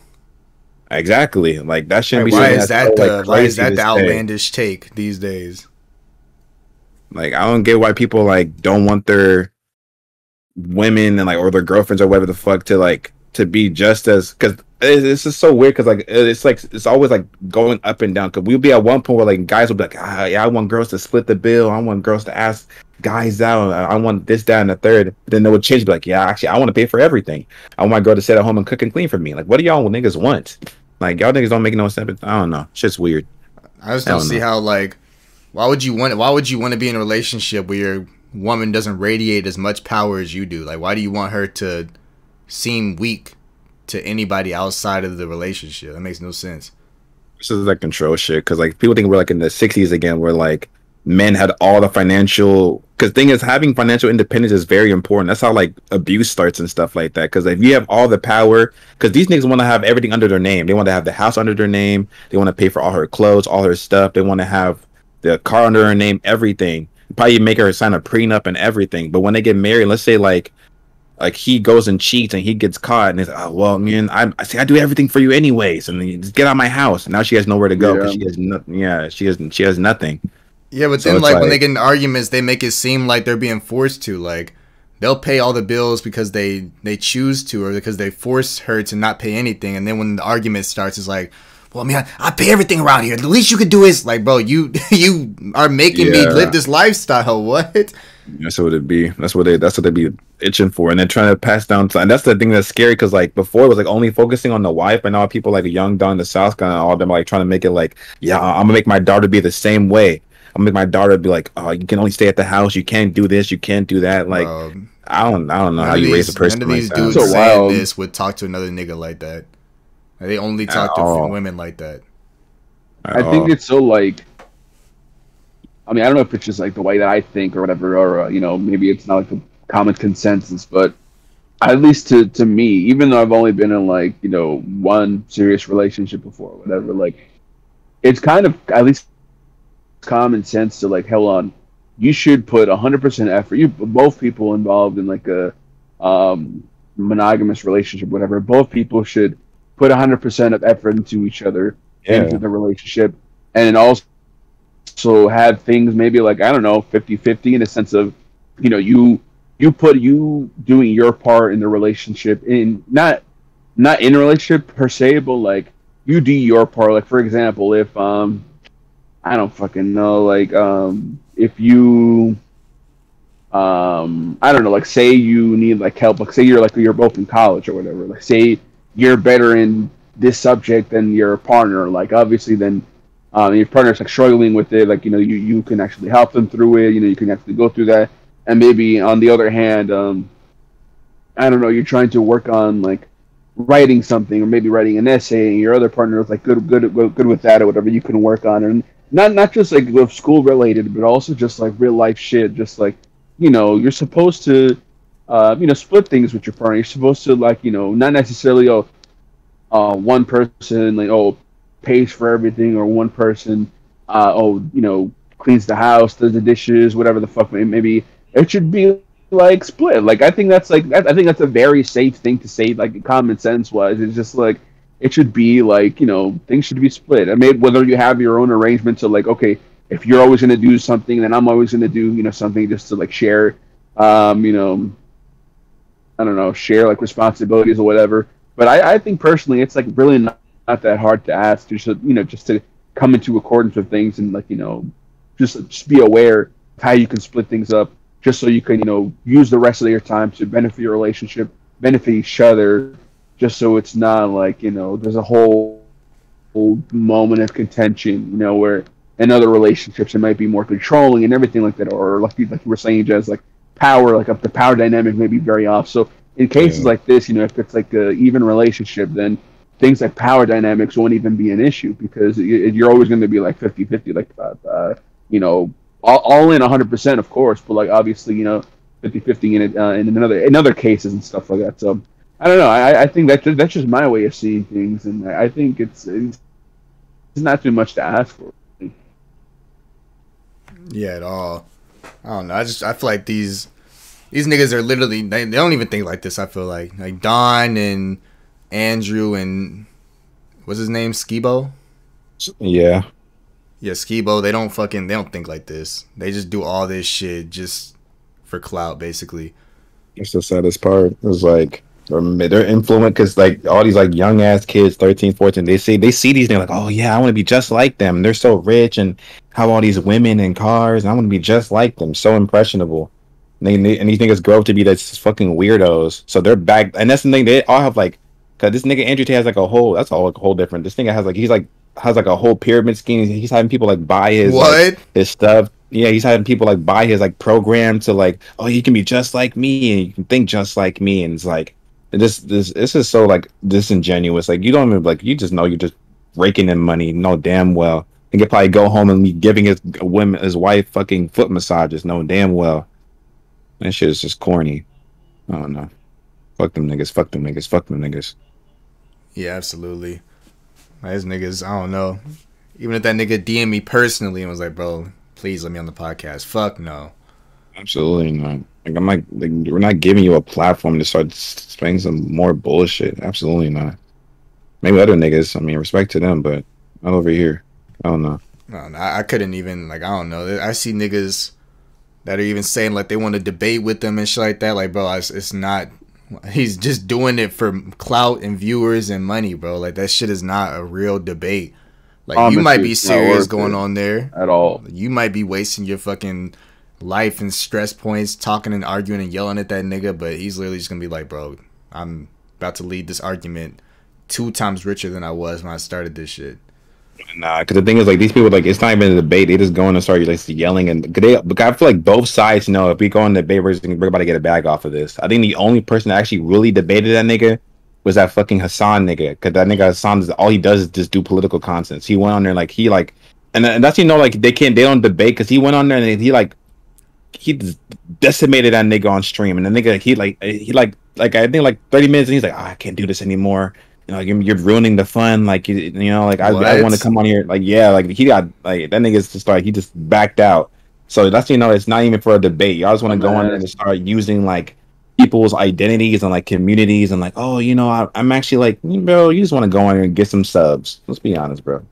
B: Exactly, like that shouldn't
A: like, be. Why is that the like, why is that the outlandish take these days?
B: Like I don't get why people like don't want their women and like or their girlfriends or whatever the fuck to like to be just as because this is so weird because like it's like it's always like going up and down because we'll be at one point where like guys will be like ah, yeah I want girls to split the bill. I want girls to ask guys out. I want this down the third. Then they would change be like yeah actually I want to pay for everything. I want my girl to sit at home and cook and clean for me. Like what do y'all niggas want? Like y'all niggas don't make no sense. I don't know. It's just weird.
A: I just don't, I don't see know. how like why would you want why would you want to be in a relationship where your woman doesn't radiate as much power as you do? Like why do you want her to seem weak to anybody outside of the relationship. That makes no sense.
B: This is like control shit because like people think we're like in the '60s again, where like men had all the financial. Because thing is, having financial independence is very important. That's how like abuse starts and stuff like that. Because if you have all the power, because these niggas want to have everything under their name. They want to have the house under their name. They want to pay for all her clothes, all her stuff. They want to have the car under her name, everything. Probably make her sign a prenup and everything. But when they get married, let's say like like he goes and cheats and he gets caught and he's like, oh well, man, I, I say I do everything for you anyways, and then just get out of my house. And now she has nowhere to go because yeah. she has nothing. Yeah, she has she has nothing.
A: Yeah, but so then like, like, when they get in arguments, they make it seem like they're being forced to. Like they'll pay all the bills because they they choose to or because they force her to not pay anything. And then when the argument starts, it's like. Well, man I, I pay everything around here. The least you could do is like, bro, you you are making yeah. me live this lifestyle. What?
B: That's what it'd be. That's what they. That's what they'd be itching for, and they're trying to pass down. And that's the thing that's scary because like before it was like only focusing on the wife, and now people like young down the south kind of all them like trying to make it like, yeah, I'm gonna make my daughter be the same way. I'm gonna make my daughter be like, oh, you can only stay at the house. You can't do this. You can't do that. Like, um, I don't, I don't know how you these, raise a person. None of these like dudes
A: so saying wild. this would talk to another nigga like that. They only talk At to all. women like that.
C: At I all. think it's so like I mean, I don't know if it's just like the way that I think or whatever, or uh, you know, maybe it's not like the common consensus, but at least to to me, even though I've only been in like you know one serious relationship before, whatever, like it's kind of at least common sense to like, hell on, you should put hundred percent effort. You both people involved in like a um, monogamous relationship, whatever. Both people should put hundred percent of effort into each other yeah. into the relationship, and also also have things maybe like I don't know 50-50 in a sense of you know you you put you doing your part in the relationship in not not in a relationship per se but like you do your part. Like for example if um I don't fucking know like um if you um I don't know like say you need like help like say you're like you're both in college or whatever. Like say you're better in this subject than your partner. Like obviously then um, your partner's like struggling with it, like you know, you you can actually help them through it. You know, you can actually go through that. And maybe on the other hand, um, I don't know, you're trying to work on like writing something or maybe writing an essay, and your other partner is like good good good with that or whatever you can work on, and not not just like with school related, but also just like real life shit. Just like you know, you're supposed to. Uh, you know, split things with your partner. You're supposed to like, you know, not necessarily oh, uh, one person like oh pays for everything, or one person, uh, oh, you know, cleans the house, does the dishes, whatever the fuck maybe. It should be like split. Like I think that's like I think that's a very safe thing to say. Like common sense wise, it's just like it should be like you know things should be split. I mean, whether you have your own arrangement to like okay, if you're always going to do something, then I'm always going to do you know something just to like share, um, you know, I don't know, share like responsibilities or whatever. But I, I think personally, it's like really not not that hard to ask. Just you know, just to come into accordance with things and like you know, just just be aware of how you can split things up, just so you can you know use the rest of your time to benefit your relationship, benefit each other, just so it's not like you know there's a whole, whole moment of contention, you know, where in other relationships it might be more controlling and everything like that, or like you, like you were saying, Jazz, like power, like the power dynamic may be very off. So in cases yeah. like this, you know, if it's like a even relationship, then things like power dynamics won't even be an issue because you're always going to be like 50 50, like, uh, uh, you know, all, all in 100%, of course, but like obviously, you know, 50 50 in, it, uh, in another in other cases and stuff like that. So I don't know. I, I think that that's just my way of seeing things, and I think it's, it's not too much to ask for.
A: Yeah, at all. I don't know. I just I feel like these these niggas are literally they, they don't even think like this. I feel like like Don and Andrew and what's his name Sneako.
B: Yeah.
A: Yeah, Sneako. They don't fucking they don't think like this. They just do all this shit just for clout, basically.
B: That's the saddest part. It's like they're influenced because like all these like young ass kids 13 14 they see they see these they're like oh yeah i want to be just like them they're so rich and have all these women and cars and i want to be just like them so impressionable and, they, and these niggas grow up to be these fucking weirdos so they're back and that's the thing they all have like because this nigga andrew Tate has like a whole that's all like a whole different this nigga has like he's like has like a whole pyramid scheme he's having people like buy his what like, his stuff yeah, he's having people like buy his like program to like, oh, you can be just like me and you can think just like me, and it's like, this this this is so like disingenuous. Like you don't even like you just know you're just raking in money. No damn well. And could probably go home and be giving his women his wife fucking foot massages. No damn well. That shit is just corny. I don't know. Fuck them niggas. Fuck them niggas. Fuck them niggas.
A: Yeah, absolutely. These niggas, I don't know. Even if that nigga DM me personally and was like, bro, please let me on the podcast. Fuck no.
B: Absolutely not. Like I'm like, like we're not giving you a platform to start saying some more bullshit. Absolutely not. Maybe other niggas. I mean, respect to them, but not over here. I don't know.
A: No, no, I couldn't even like. I don't know. I see niggas that are even saying like they want to debate with them and shit like that. Like, bro, it's, it's not. He's just doing it for clout and viewers and money, bro. Like that shit is not a real debate. Like you might be serious going on there
C: at all.
A: You might be wasting your fucking life and stress points, talking and arguing and yelling at that nigga, but he's literally just gonna be like, bro, I'm about to lead this argument two times richer than I was when I started this shit.
B: Nah, because the thing is, like, these people, like, it's not even a debate. They just go in and start like yelling, and they. But I feel like both sides know if we go in the debate, we're just about to get a bag off of this. I think the only person that actually really debated that nigga was that fucking Hasan nigga. Because that nigga Hasan is, all he does is just do political content. He went on there like he like, and, and that's you know like they can't they don't debate because he went on there and he like he decimated that nigga on stream, and the nigga he like he like like I think like thirty minutes, and he's like, oh, I can't do this anymore. Like you're, you're ruining the fun. Like you, you know, like I, I want to come on here. Like yeah, like he got like that nigga's just like he just backed out. So that's you know, it's not even for a debate. Y'all just want to go on and start using like people's identities and like communities and like, oh, you know, I, am actually like, bro, you just want to go on and get some subs. Let's be honest, bro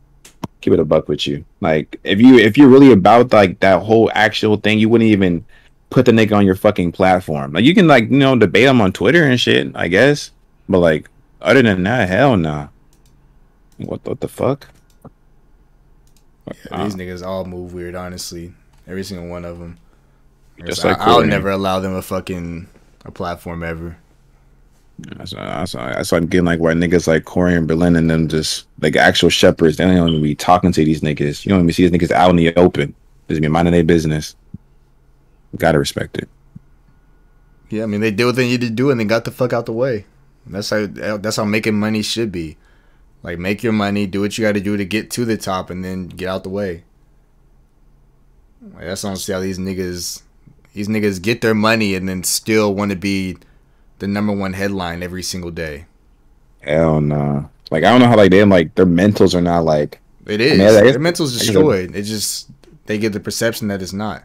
B: keep it a buck with you. Like if you if you're really about like that whole actual thing, you wouldn't even put the nigga on your fucking platform. Like you can like you know debate him on Twitter and shit, I guess. But like other than that, hell nah. What what the fuck?
A: Yeah, these uh, niggas all move weird, honestly. Every single one of them. Just like I, I'll never allow them a fucking a platform ever.
B: That's why, that's, why, that's why I'm getting like why niggas like Corey and Berlin and them just like actual shepherds. They don't even be talking to these niggas. You don't even see these niggas out in the open. Just be minding their business. Gotta respect it.
A: Yeah, I mean they did what they needed to do and they got the fuck out the way. That's how that's how making money should be. Like make your money, do what you got to do to get to the top, and then get out the way. Like, that's honestly how these niggas, these niggas get their money and then still want to be the number one headline every single day.
B: Hell no. Nah. Like I don't know how like they like their mentals are not like
A: it is. I mean, their mentals destroyed. It just they get the perception that it's not.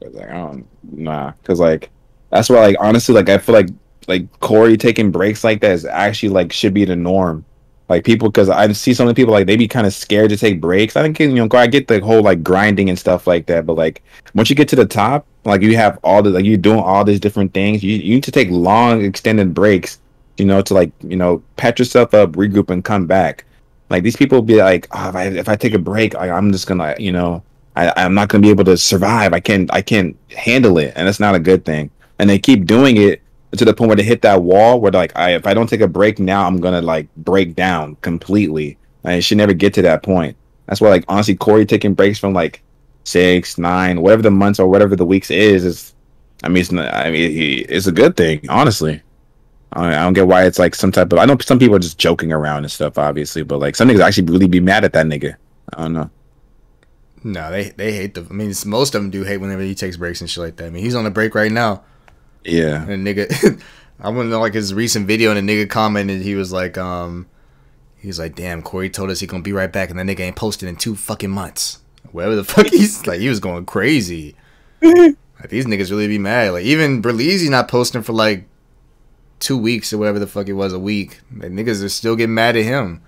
B: Like I don't nah, because like that's why like honestly like I feel like like Corey taking breaks like that is actually like should be the norm. Like people, because I see so many people like they be kind of scared to take breaks. I think you know I get the whole like grinding and stuff like that, but like once you get to the top, like you have all the like you're doing all these different things. You you need to take long extended breaks you know, to like you know patch yourself up, regroup, and come back. Like these people be like, oh, if I if I take a break, I, I'm just gonna you know I, I'm not gonna be able to survive. I can't I can't handle it, and that's not a good thing. And they keep doing it to the point where they hit that wall where like I if I don't take a break now, I'm gonna like break down completely. And it should never get to that point. That's why like honestly, Corey taking breaks from like six, nine, whatever the months or whatever the weeks is, is I mean it's not, I mean he, it's a good thing, honestly. I, don't get why it's like some type of. I know some people are just joking around and stuff, obviously, but like some niggas actually really be mad at that nigga. I don't know.
A: No, they they hate the. I mean, most of them do hate whenever he takes breaks and shit like that. I mean, he's on a break right now,
B: Yeah,
A: and a nigga, I want to know like his recent video, and a nigga commented, he was like, um, he was like, damn, Corey told us he gonna be right back, and that nigga ain't posted in two fucking months. Whatever the fuck he's like, he was going crazy. like these niggas really be mad. Like even Berleezy not posting for like two weeks or whatever the fuck it was, a week. Like niggas are still getting mad at him.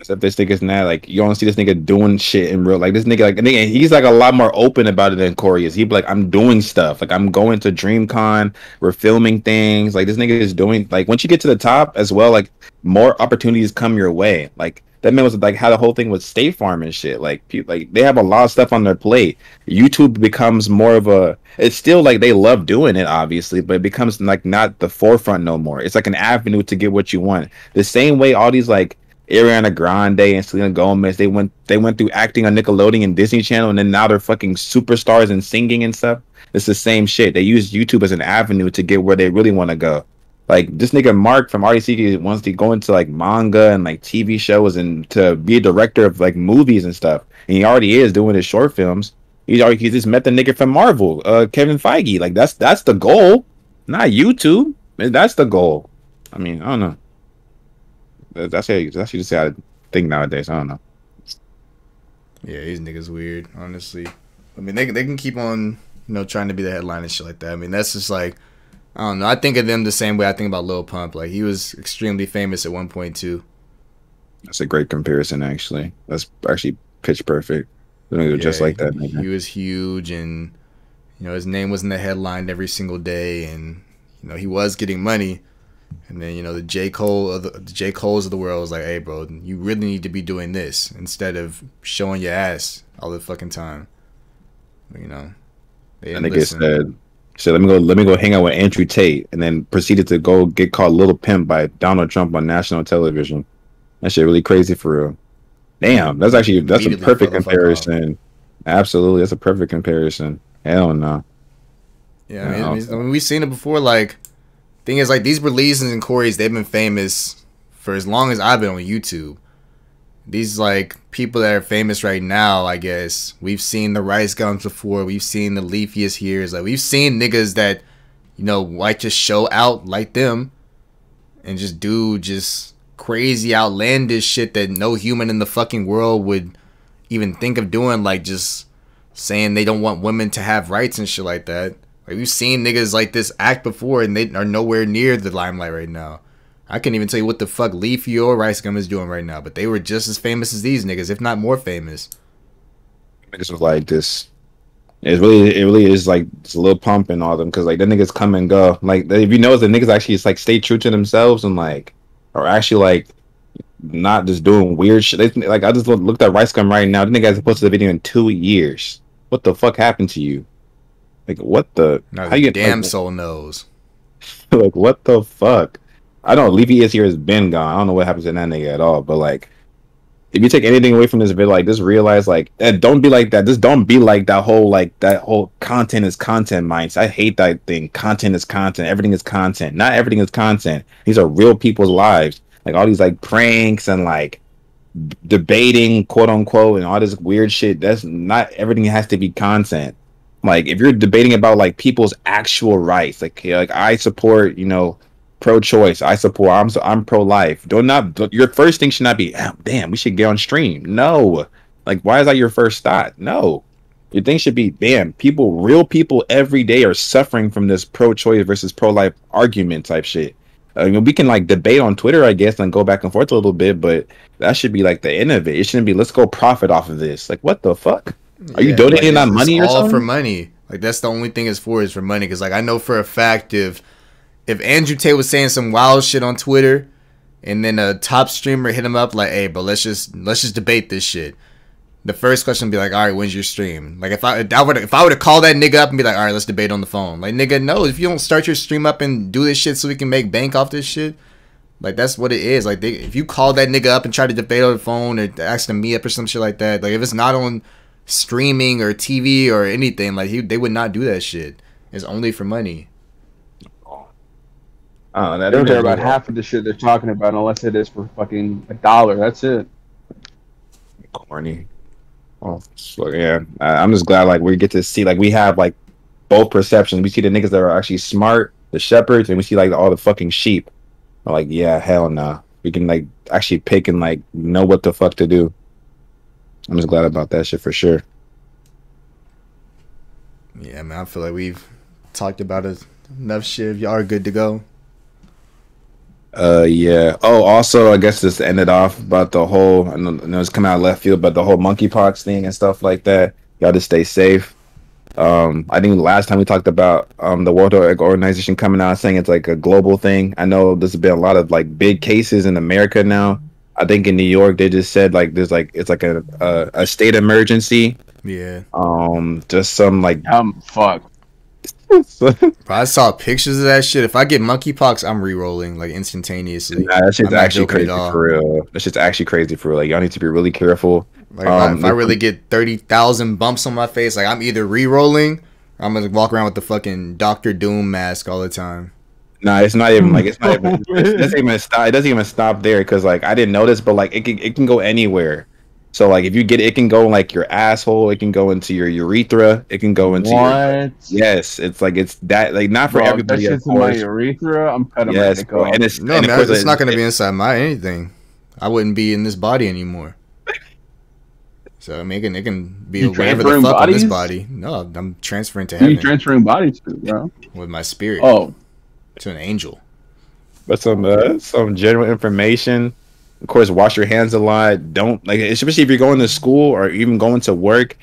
B: Except this nigga's not like you don't see this nigga doing shit in real. Like this nigga, like nigga, he's like a lot more open about it than Corey is. He like, I'm doing stuff. Like I'm going to DreamCon. We're filming things. Like this nigga is doing. Like once you get to the top as well, like more opportunities come your way. Like that man was like how the whole thing was State Farm and shit. Like pe- like they have a lot of stuff on their plate. YouTube becomes more of a. It's still like they love doing it, obviously, but it becomes like not the forefront no more. It's like an avenue to get what you want. The same way all these like Ariana Grande and Selena Gomez, they went they went through acting on Nickelodeon and Disney Channel, and then now they're fucking superstars and singing and stuff. It's the same shit. They use YouTube as an avenue to get where they really want to go. Like this nigga Mark from RDC wants to go into like manga and like TV shows and to be a director of like movies and stuff. And he already is doing his short films. He's already he just met the nigga from Marvel, uh, Kevin Feige. Like that's that's the goal, not YouTube. That's the goal. I mean, I don't know. That- That's how you, that's just how I think nowadays. I don't know.
A: Yeah, these niggas weird, honestly. I mean, they can- they can keep on, you know, trying to be the headline and shit like that. I mean, that's just like, I don't know. I think of them the same way I think about Lil Pump. Like he was extremely famous at one point too.
B: That's a great comparison, actually. That's actually pitch perfect. Nigga just like that.
A: He was huge, and you know his name was in the headline every single day, and you know he was getting money. And then you know the J Cole of the, the J Cole's of the world was like, "Hey, bro, you really need to be doing this instead of showing your ass all the fucking time." You know, they
B: And nigga
A: listen.
B: said, said, let me go, let me go hang out with Andrew Tate, and then proceeded to go get called Little Pimp by Donald Trump on national television. That shit really crazy for real. Damn, that's actually that's a perfect
A: fell the fuck
B: comparison. Absolutely, that's a perfect comparison. Hell no.
A: Yeah,
B: Yeah,
A: I mean, I mean, we've seen it before. Like, thing is, like these Berleezens and Corey's, they've been famous for as long as I've been on YouTube. These like people that are famous right now, I guess we've seen the Rice Gums before. We've seen the LeafyIsHeres. Like we've seen niggas that, you know, like just show out like them, and just do just crazy outlandish shit that no human in the fucking world would even think of doing. Like just saying they don't want women to have rights and shit like that. Like we've seen niggas like this act before, and they are nowhere near the limelight right now. I couldn't even tell you what the fuck Leafy or Rice Gum is doing right now, but they were just as famous as these niggas, if not more famous.
B: Niggas was like this. It's really, it really is like it's a little pump and all them because like the niggas come and go. Like if you notice, the niggas actually just like stay true to themselves and like are actually like not just doing weird shit. They, like I just looked at Rice Gum right now. The nigga hasn't posted a video in two years. What the fuck happened to you? Like what the? How
A: the
B: you
A: damn
B: like,
A: soul knows.
B: like what the fuck? I don't. LeafyIsHere has been gone. I don't know what happens to that nigga at all. But like, if you take anything away from this video, like just realize like, eh, don't be like that. Just don't be like that whole like that whole content is content mindset. I hate that thing. Content is content. Everything is content. Not everything is content. These are real people's lives. Like all these like pranks and like debating quote unquote and all this weird shit. That's not everything has to be content like if you're debating about like people's actual rights like like i support you know pro-choice i support i'm i'm pro-life do not your first thing should not be "Ah, damn we should get on stream no like why is that your first thought no your thing should be damn people real people every day are suffering from this pro-choice versus pro-life argument type shit I mean, we can like debate on Twitter, I guess, and go back and forth a little bit, but that should be like the end of it. It shouldn't be let's go profit off of this. Like, what the fuck? Are you donating that
A: it's-
B: money
A: it's
B: or
A: all
B: something?
A: for money. Like that's the only thing it's for is for money. Because like I know for a fact if if Andrew Tate was saying some wild shit on Twitter, and then a top streamer hit him up like, "Hey, bro, let's just let's just debate this shit." The first question would be like, "All right, when's your stream?" Like if I if I would if I would have called that nigga up and be like, "All right, let's debate on the phone." Like nigga, no, if you don't start your stream up and do this shit so we can make bank off this shit, like that's what it is. Like they, if you call that nigga up and try to debate on the phone or ask him me up or some shit like that, like if it's not on streaming or TV or anything, like he, they would not do that shit. It's only for money.
B: Oh, that
C: They don't care about half of the shit they're talking about unless it is for fucking a dollar. That's it.
B: corny. Oh, so, yeah. I- I'm just glad like we get to see like we have like both perceptions. We see the niggas that are actually smart, the shepherds, and we see like all the fucking sheep. I'm like, yeah, hell no. We can like actually pick and like know what the fuck to do. I'm just glad about that shit for sure.
A: Yeah, man, I feel like we've talked about enough shit. If y'all are good to go.
B: Uh, yeah. Oh, also, I guess this ended off about the whole. I know, I know it's coming out of left field, but the whole monkeypox thing and stuff like that. Y'all just stay safe. Um, I think last time we talked about um the World Health Organization coming out saying it's like a global thing. I know there's been a lot of like big cases in America now. I think in New York they just said like there's like it's like a a, a state emergency.
A: Yeah,
B: Um, just some like
C: Um, fuck.
A: bro, I saw pictures of that shit. If I get monkeypox, I'm re-rolling like instantaneously.
B: Nah, that shit's actually crazy for real. That shit's actually crazy for real. Like y'all need to be really careful.
A: Like if, I,
B: Um,
A: if I really get thirty thousand bumps on my face, like I'm either re-rolling or I'm gonna walk around with the fucking Doctor Doom mask all the time.
B: No, it's not even like it's not even. It doesn't even stop. It doesn't even stop there because like I didn't notice, but like it can it can go anywhere. So like if you get it, it can go in, like your asshole. It can go into your urethra. It can go into your
C: What?
B: yes. It's like it's that like not for
C: Bro, if that
B: everybody. Of
C: shit's in my urethra. I'm cutting my
B: Yes, bro. And it's
A: No,
B: and
A: man,
B: course
A: it's not gonna be inside my anything. I wouldn't be in this body anymore. So I mean, it can, it can be
C: You
A: wherever the
C: transferring
A: fuck on this body. No, I'm transferring to
C: Who you transferring bodies to, bro?
A: with my spirit
C: Oh,
A: to an angel.
B: But some uh, some general information. Of course, wash your hands a lot. Don't like especially if you're going to school or even going to work.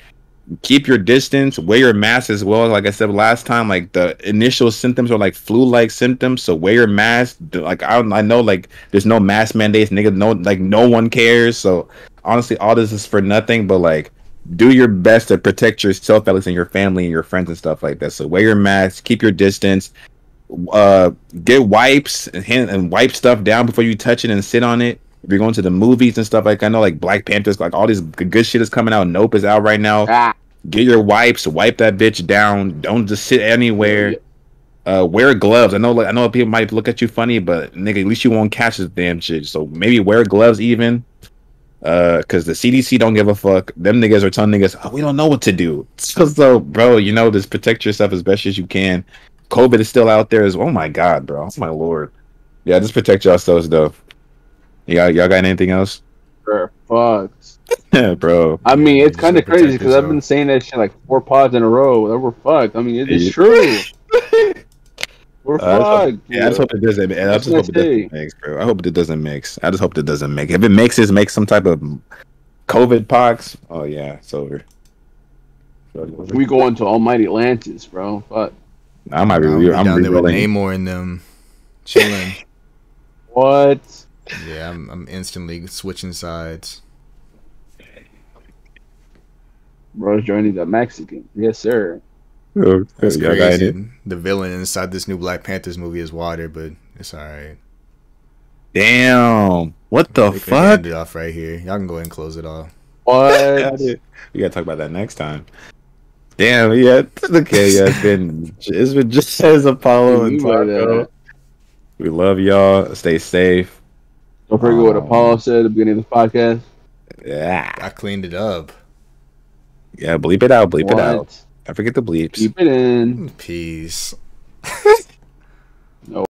B: Keep your distance. Wear your mask as well. Like I said last time, like the initial symptoms are like flu-like symptoms. So wear your mask. Like I, I know, like there's no mask mandates, nigga. No, like no one cares. So honestly, all this is for nothing. But like, do your best to protect yourself, at least, and your family and your friends and stuff like that. So wear your mask. Keep your distance uh get wipes and hand and wipe stuff down before you touch it and sit on it. If you're going to the movies and stuff like I know like Black Panthers, like all this good good shit is coming out. Nope is out right now.
C: ah,
B: Get your wipes, wipe that bitch down. Don't just sit anywhere. Uh, wear gloves. I know, like I know people might look at you funny, but nigga, at least you won't catch this damn shit. So maybe wear gloves even. Uh, cause the CDC don't give a fuck. Them niggas are telling niggas, oh, we don't know what to do. So, so, bro, you know, just protect yourself as best as you can. COVID is still out there. As oh my god, bro, oh my lord. Yeah, just protect yourselves though. You got y'all got anything else?
C: for fucks.
B: Yeah, bro.
C: I mean, it's kind of crazy because I've been saying that shit like four pods in a row. That we're fucked. I mean, it is true. We're
B: Uh,
C: fucked.
B: Yeah, I just hope it doesn't. I just hope it
C: what I say.
B: doesn't mix, bro. I hope it doesn't mix. I just hope it doesn't mix. If it mixes, make some type of COVID pox. Oh yeah, it's over.
C: we go into Almighty Atlantis, bro. Fuck.
B: I might be.
A: I'll be
B: I'm
A: down there with
B: re-rolling.
A: Namor and them chilling.
C: What?
A: yeah, I'm, I'm instantly switching sides.
C: Bro's joining the Mexican. Yes, sir.
B: Oh,
A: That's
B: y'all got
A: crazy. The villain inside this new Black Panthers movie is water, but it's alright.
B: Damn. What the
A: We can
B: fuck?
A: end it off right here. Y'all can go ahead and close it off.
C: What?
B: We gotta talk about that next time. Damn. Yeah. it's Okay. Yeah. It's been. It's been just as Apollo and
C: You
B: Taco. We love y'all. Stay safe.
C: Don't forget what
B: Um,
C: Apollo said at the beginning of the podcast.
B: Yeah.
A: I cleaned it up.
B: Yeah. Bleep it out. Bleep
C: what?
B: it out. I forget the bleeps.
C: Keep it in.
A: Peace.